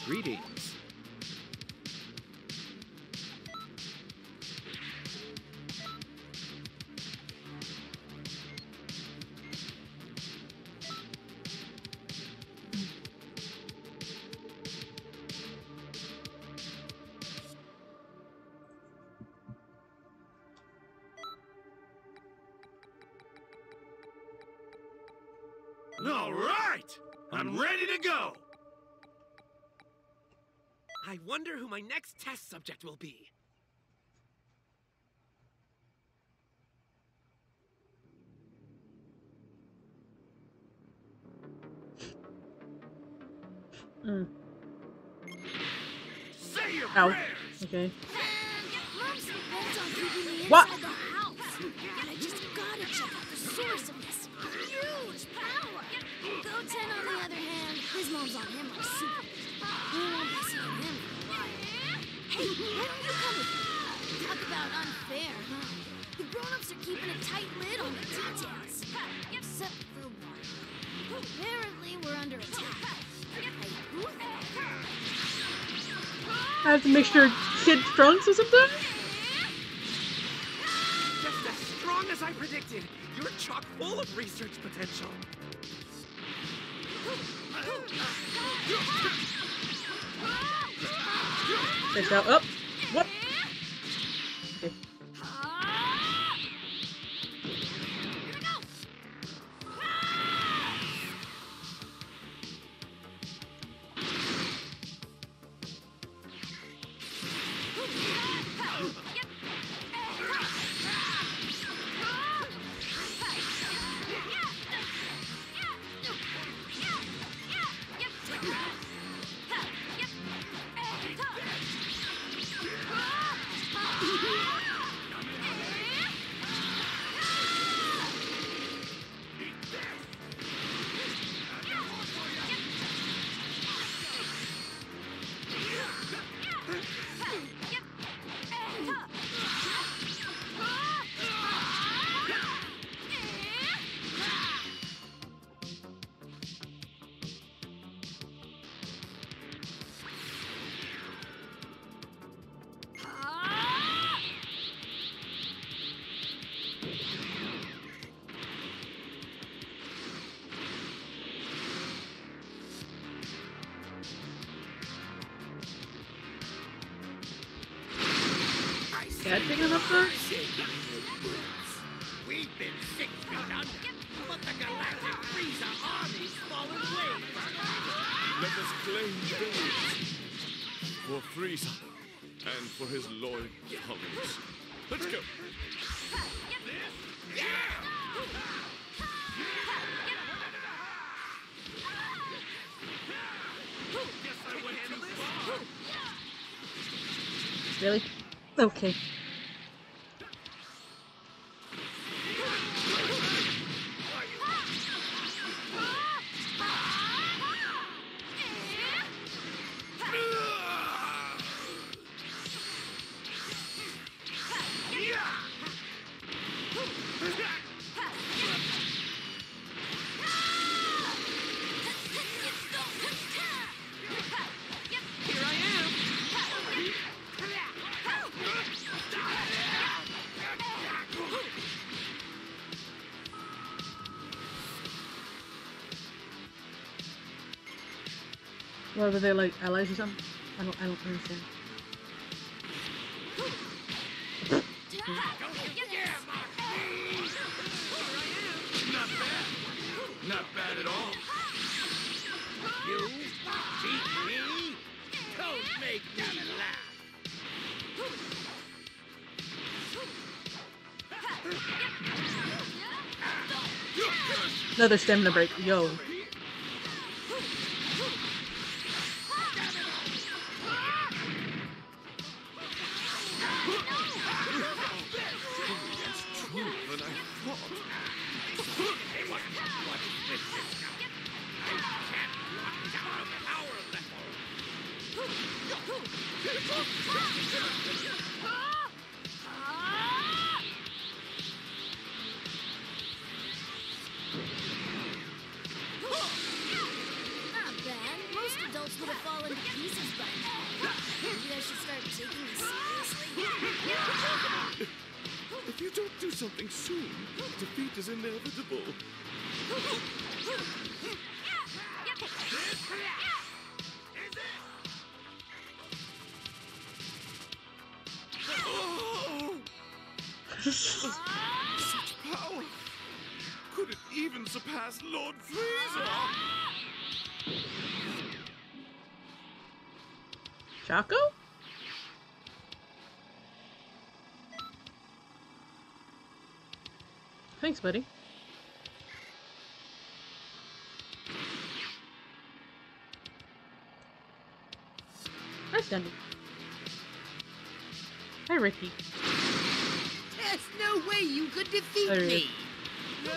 Greetings. All right! I'm ready to go! I wonder who my next test subject will be. Mm. Say your Ow. Okay. Mom's bent on keeping me What? the house. And I just gotta check out the source of this huge power. Goten, on the other hand, his mom's on him like super. Hey, why don't you come with me? Talk about unfair, huh? The grown-ups are keeping a tight lid on the details. Except for one. Apparently, we're under attack. Hey, who the I have to make sure Kid Trunks or something? Just as strong as I predicted. You're chock full of research potential. Fish out. Up. Oh, Okay. What were they like allies or something? I don't I don't understand. Not bad. Not bad at all. You beat me? Don't make me laugh. Another stamina break. Yo. Such power! Could it even surpass Lord Frieza? Chaco? Thanks, buddy. Hi, Sandy. Hi, Ricky. There's no way you could defeat There me. No,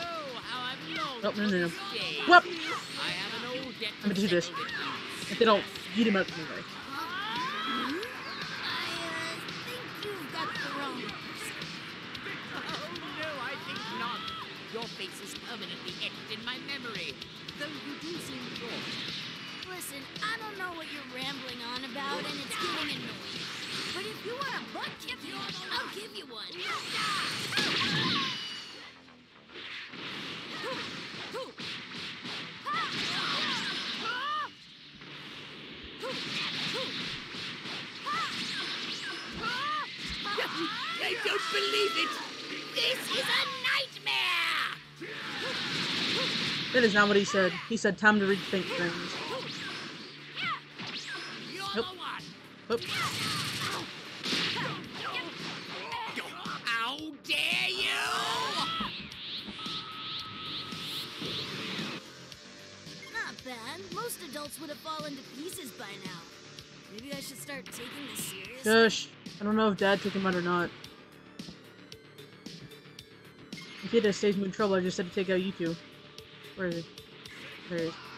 how I've known Oh, no, no, no. Stay. Whoop! I have an old debt I'm gonna do this. If they don't beat him up anyway. I uh, think you've got the wrong person. Oh, no, I think not. Your face is permanently etched in my memory, though you do seem bored. Listen, I don't know what you're rambling on about, and it's getting annoying. But if you want a butt kick, I'll give you one. I don't believe it! This is a nightmare! That is not what he said. He said time to rethink things. dad took him out or not. If he had to save me in trouble, I just had to take out you two. Where is he? There he is.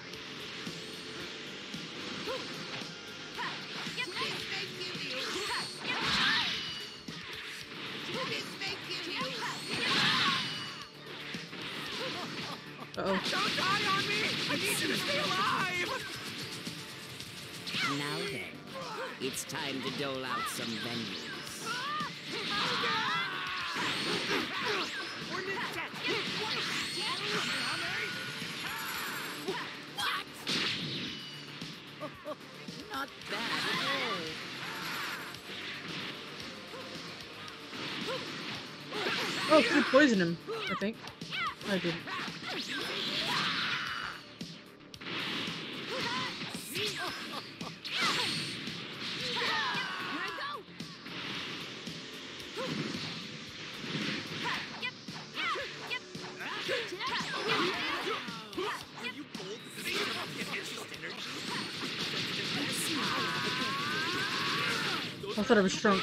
poison him, I think. I didn't. I thought I was drunk.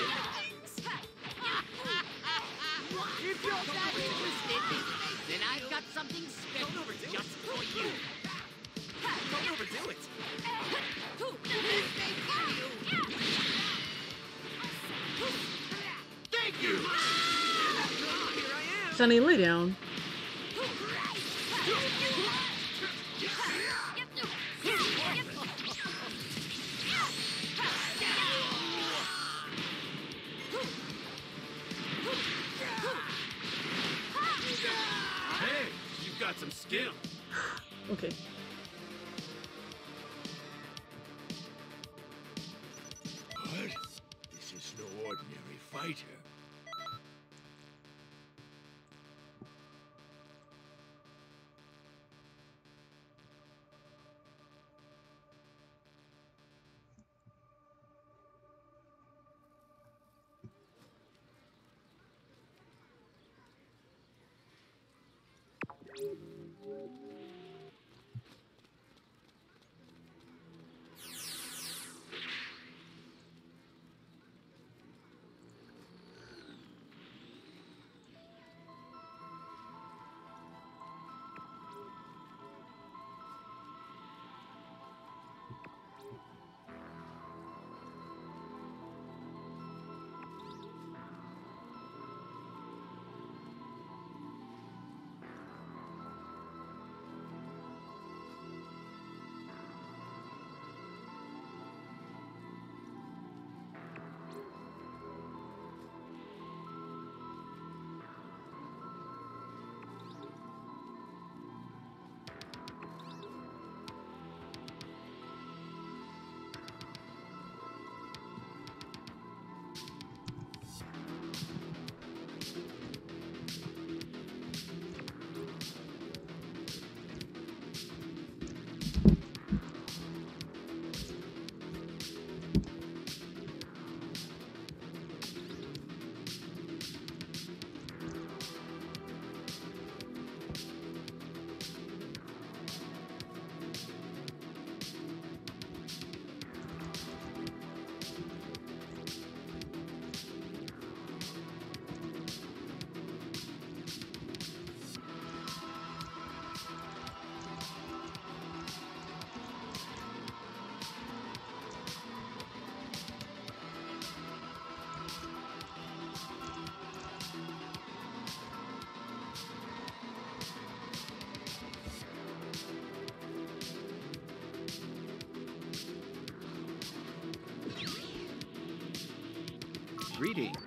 Reading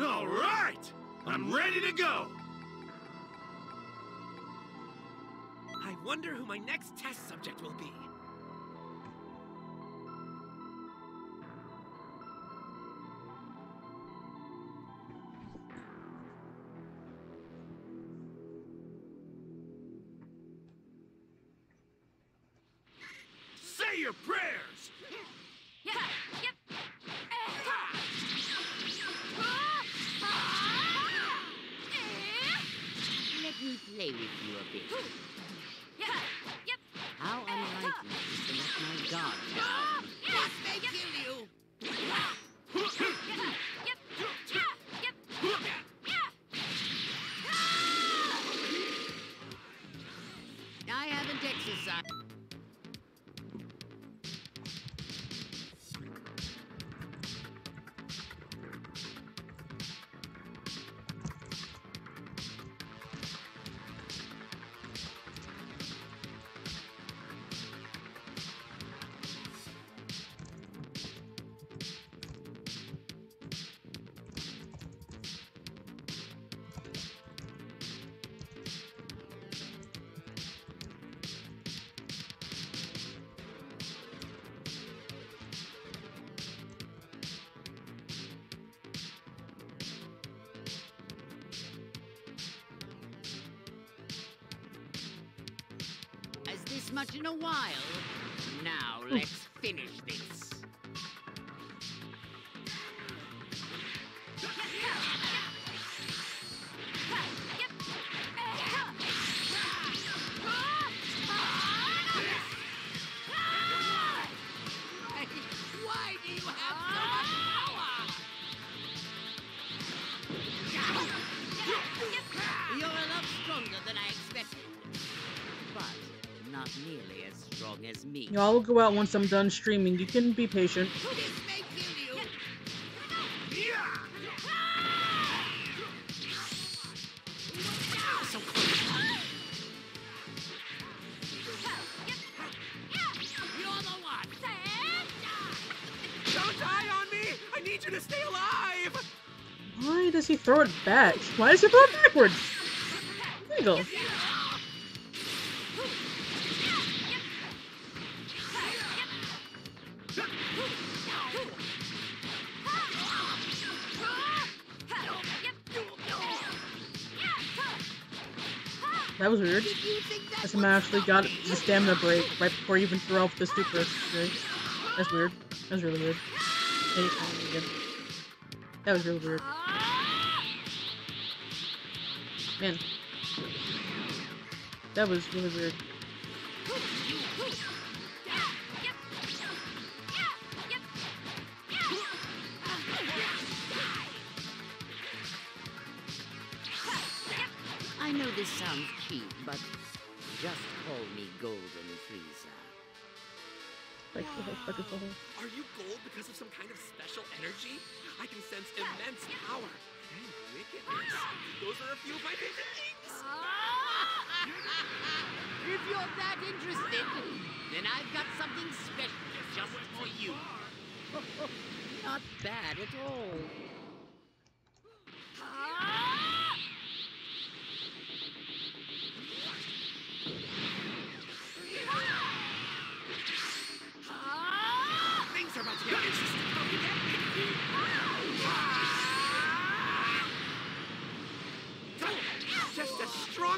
All right! I'm ready to go! I wonder who my next test subject will be. This much in a while. Now let's finish this. Strong as me. You know, I will go out once I'm done streaming. You can be patient. This may kill you. So close. You're the one. Don't die on me! I need you to stay alive! Why does he throw it back? Why does he throw it backwards? Legal. That was weird. As a actually got the stamina break right before he even threw off the super. That's weird. That was really weird. I. That was really weird. Man. That was really weird. But just call me Golden Frieza. Like the whole fucking. Are you gold because of some kind of special energy? I can sense immense power and wickedness. Those are a few of my favorite things. Ah! If you're that interested, then I've got something special just for you. Not bad at all.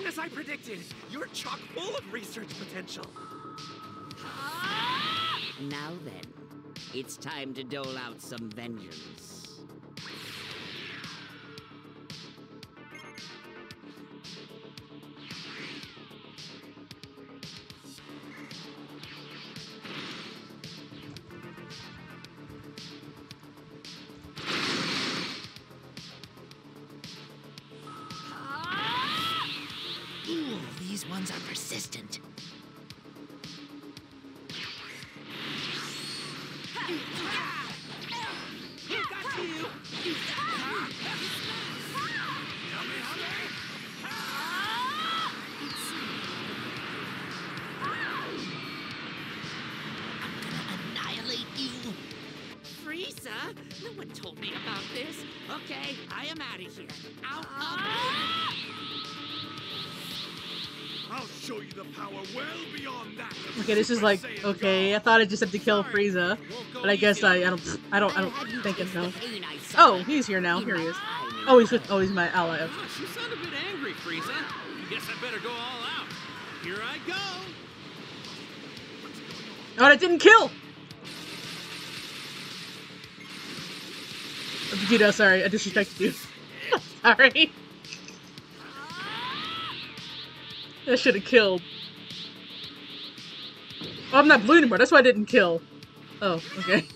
As I predicted. You're chock full of research potential. Now then, it's time to dole out some vengeance. That. of Okay, this is like okay. I thought I just had to kill Frieza, but I guess I, I don't I don't I don't think it no. Oh, he's here now. Here he is. Oh, he's with oh he's my ally. Okay. Gosh, you sound a bit angry, Frieza. Guess I better go all out. Here I go. Oh, it didn't kill. Vegeta, sorry, I disrespected you. sorry. That should have killed. Oh, I'm not blue anymore. That's why I didn't kill. Oh, okay.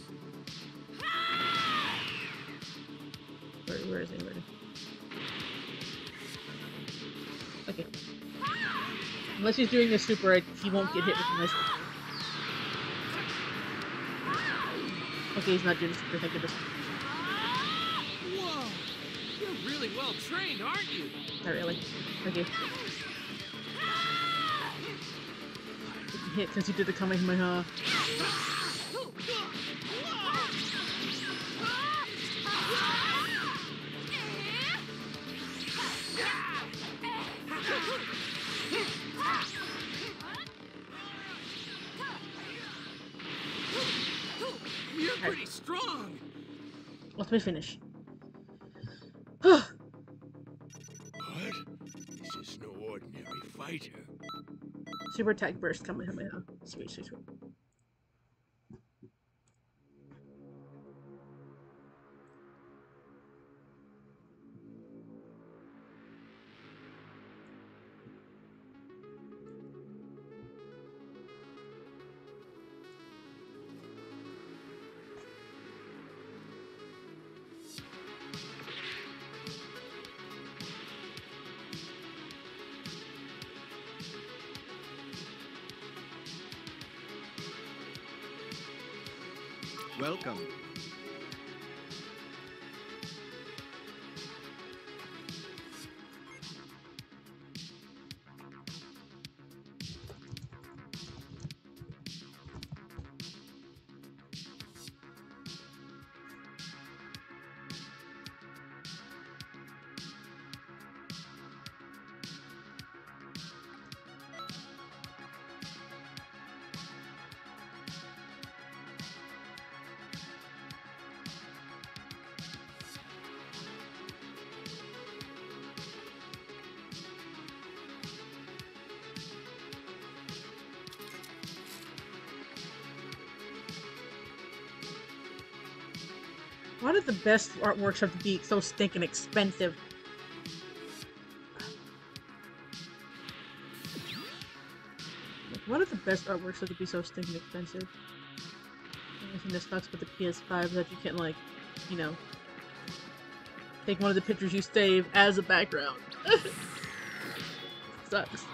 Where, where is he? Where is he? Okay. Unless he's doing a super, I- he won't get hit with super. Okay, he's not doing a super, thank goodness. Whoa, you're really well trained, aren't you? Not really. Okay. Hit since he did the Kamehameha. You're pretty strong. Let me finish. Super Tech burst Kamehameha. Sweet, sweet, sweet. Welcome. The best artworks have to be so stinking expensive? Why did the best artworks have to be so stinking expensive? The that sucks with the PS5 is that you can, like, you know, take one of the pictures you save as a background. Sucks.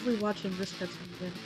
Hopefully watching this cutscene again.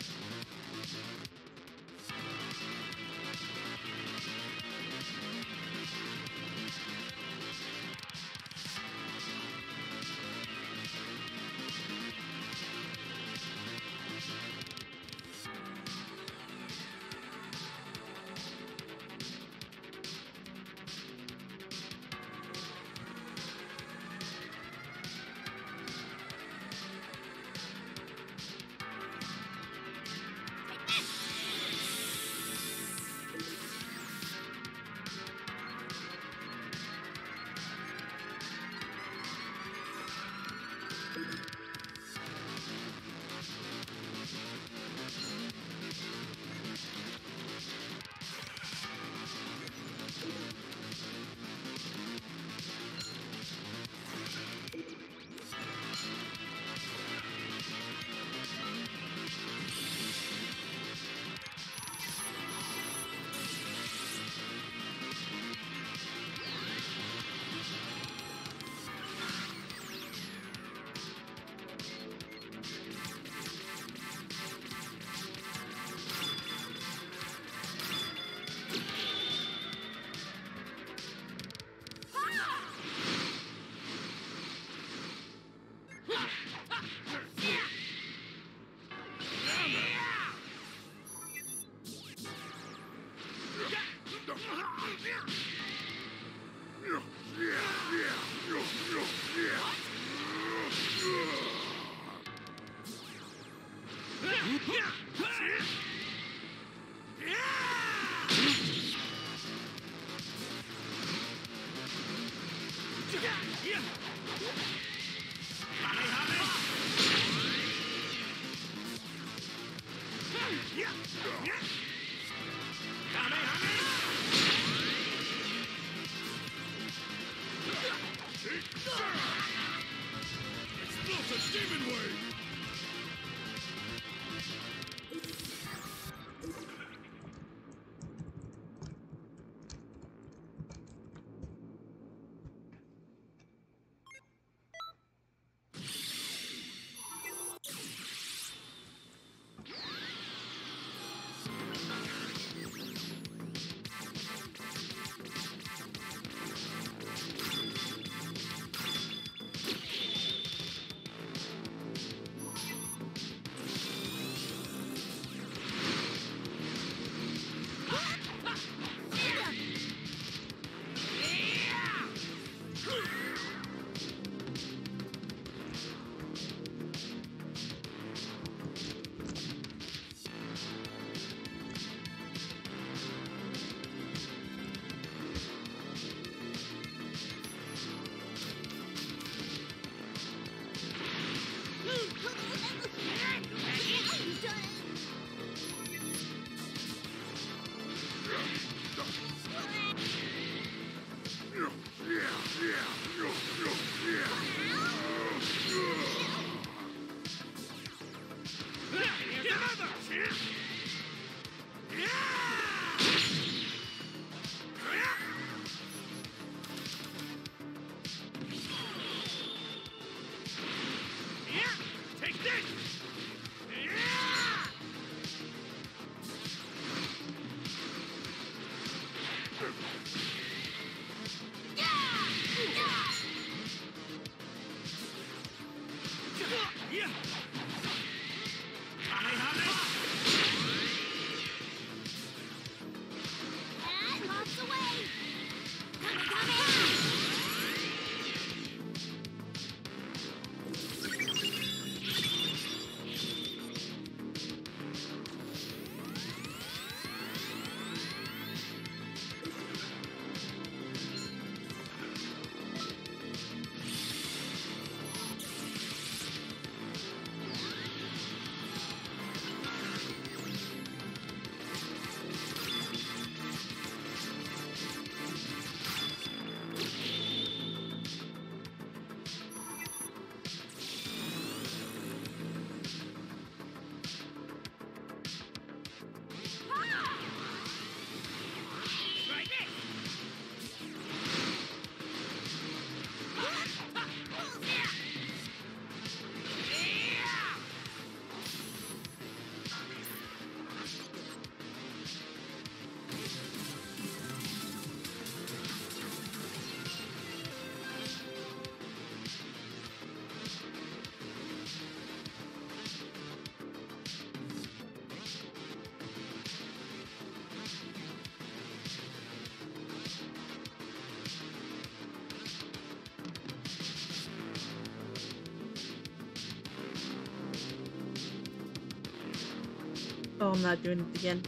Oh, I'm not doing it again.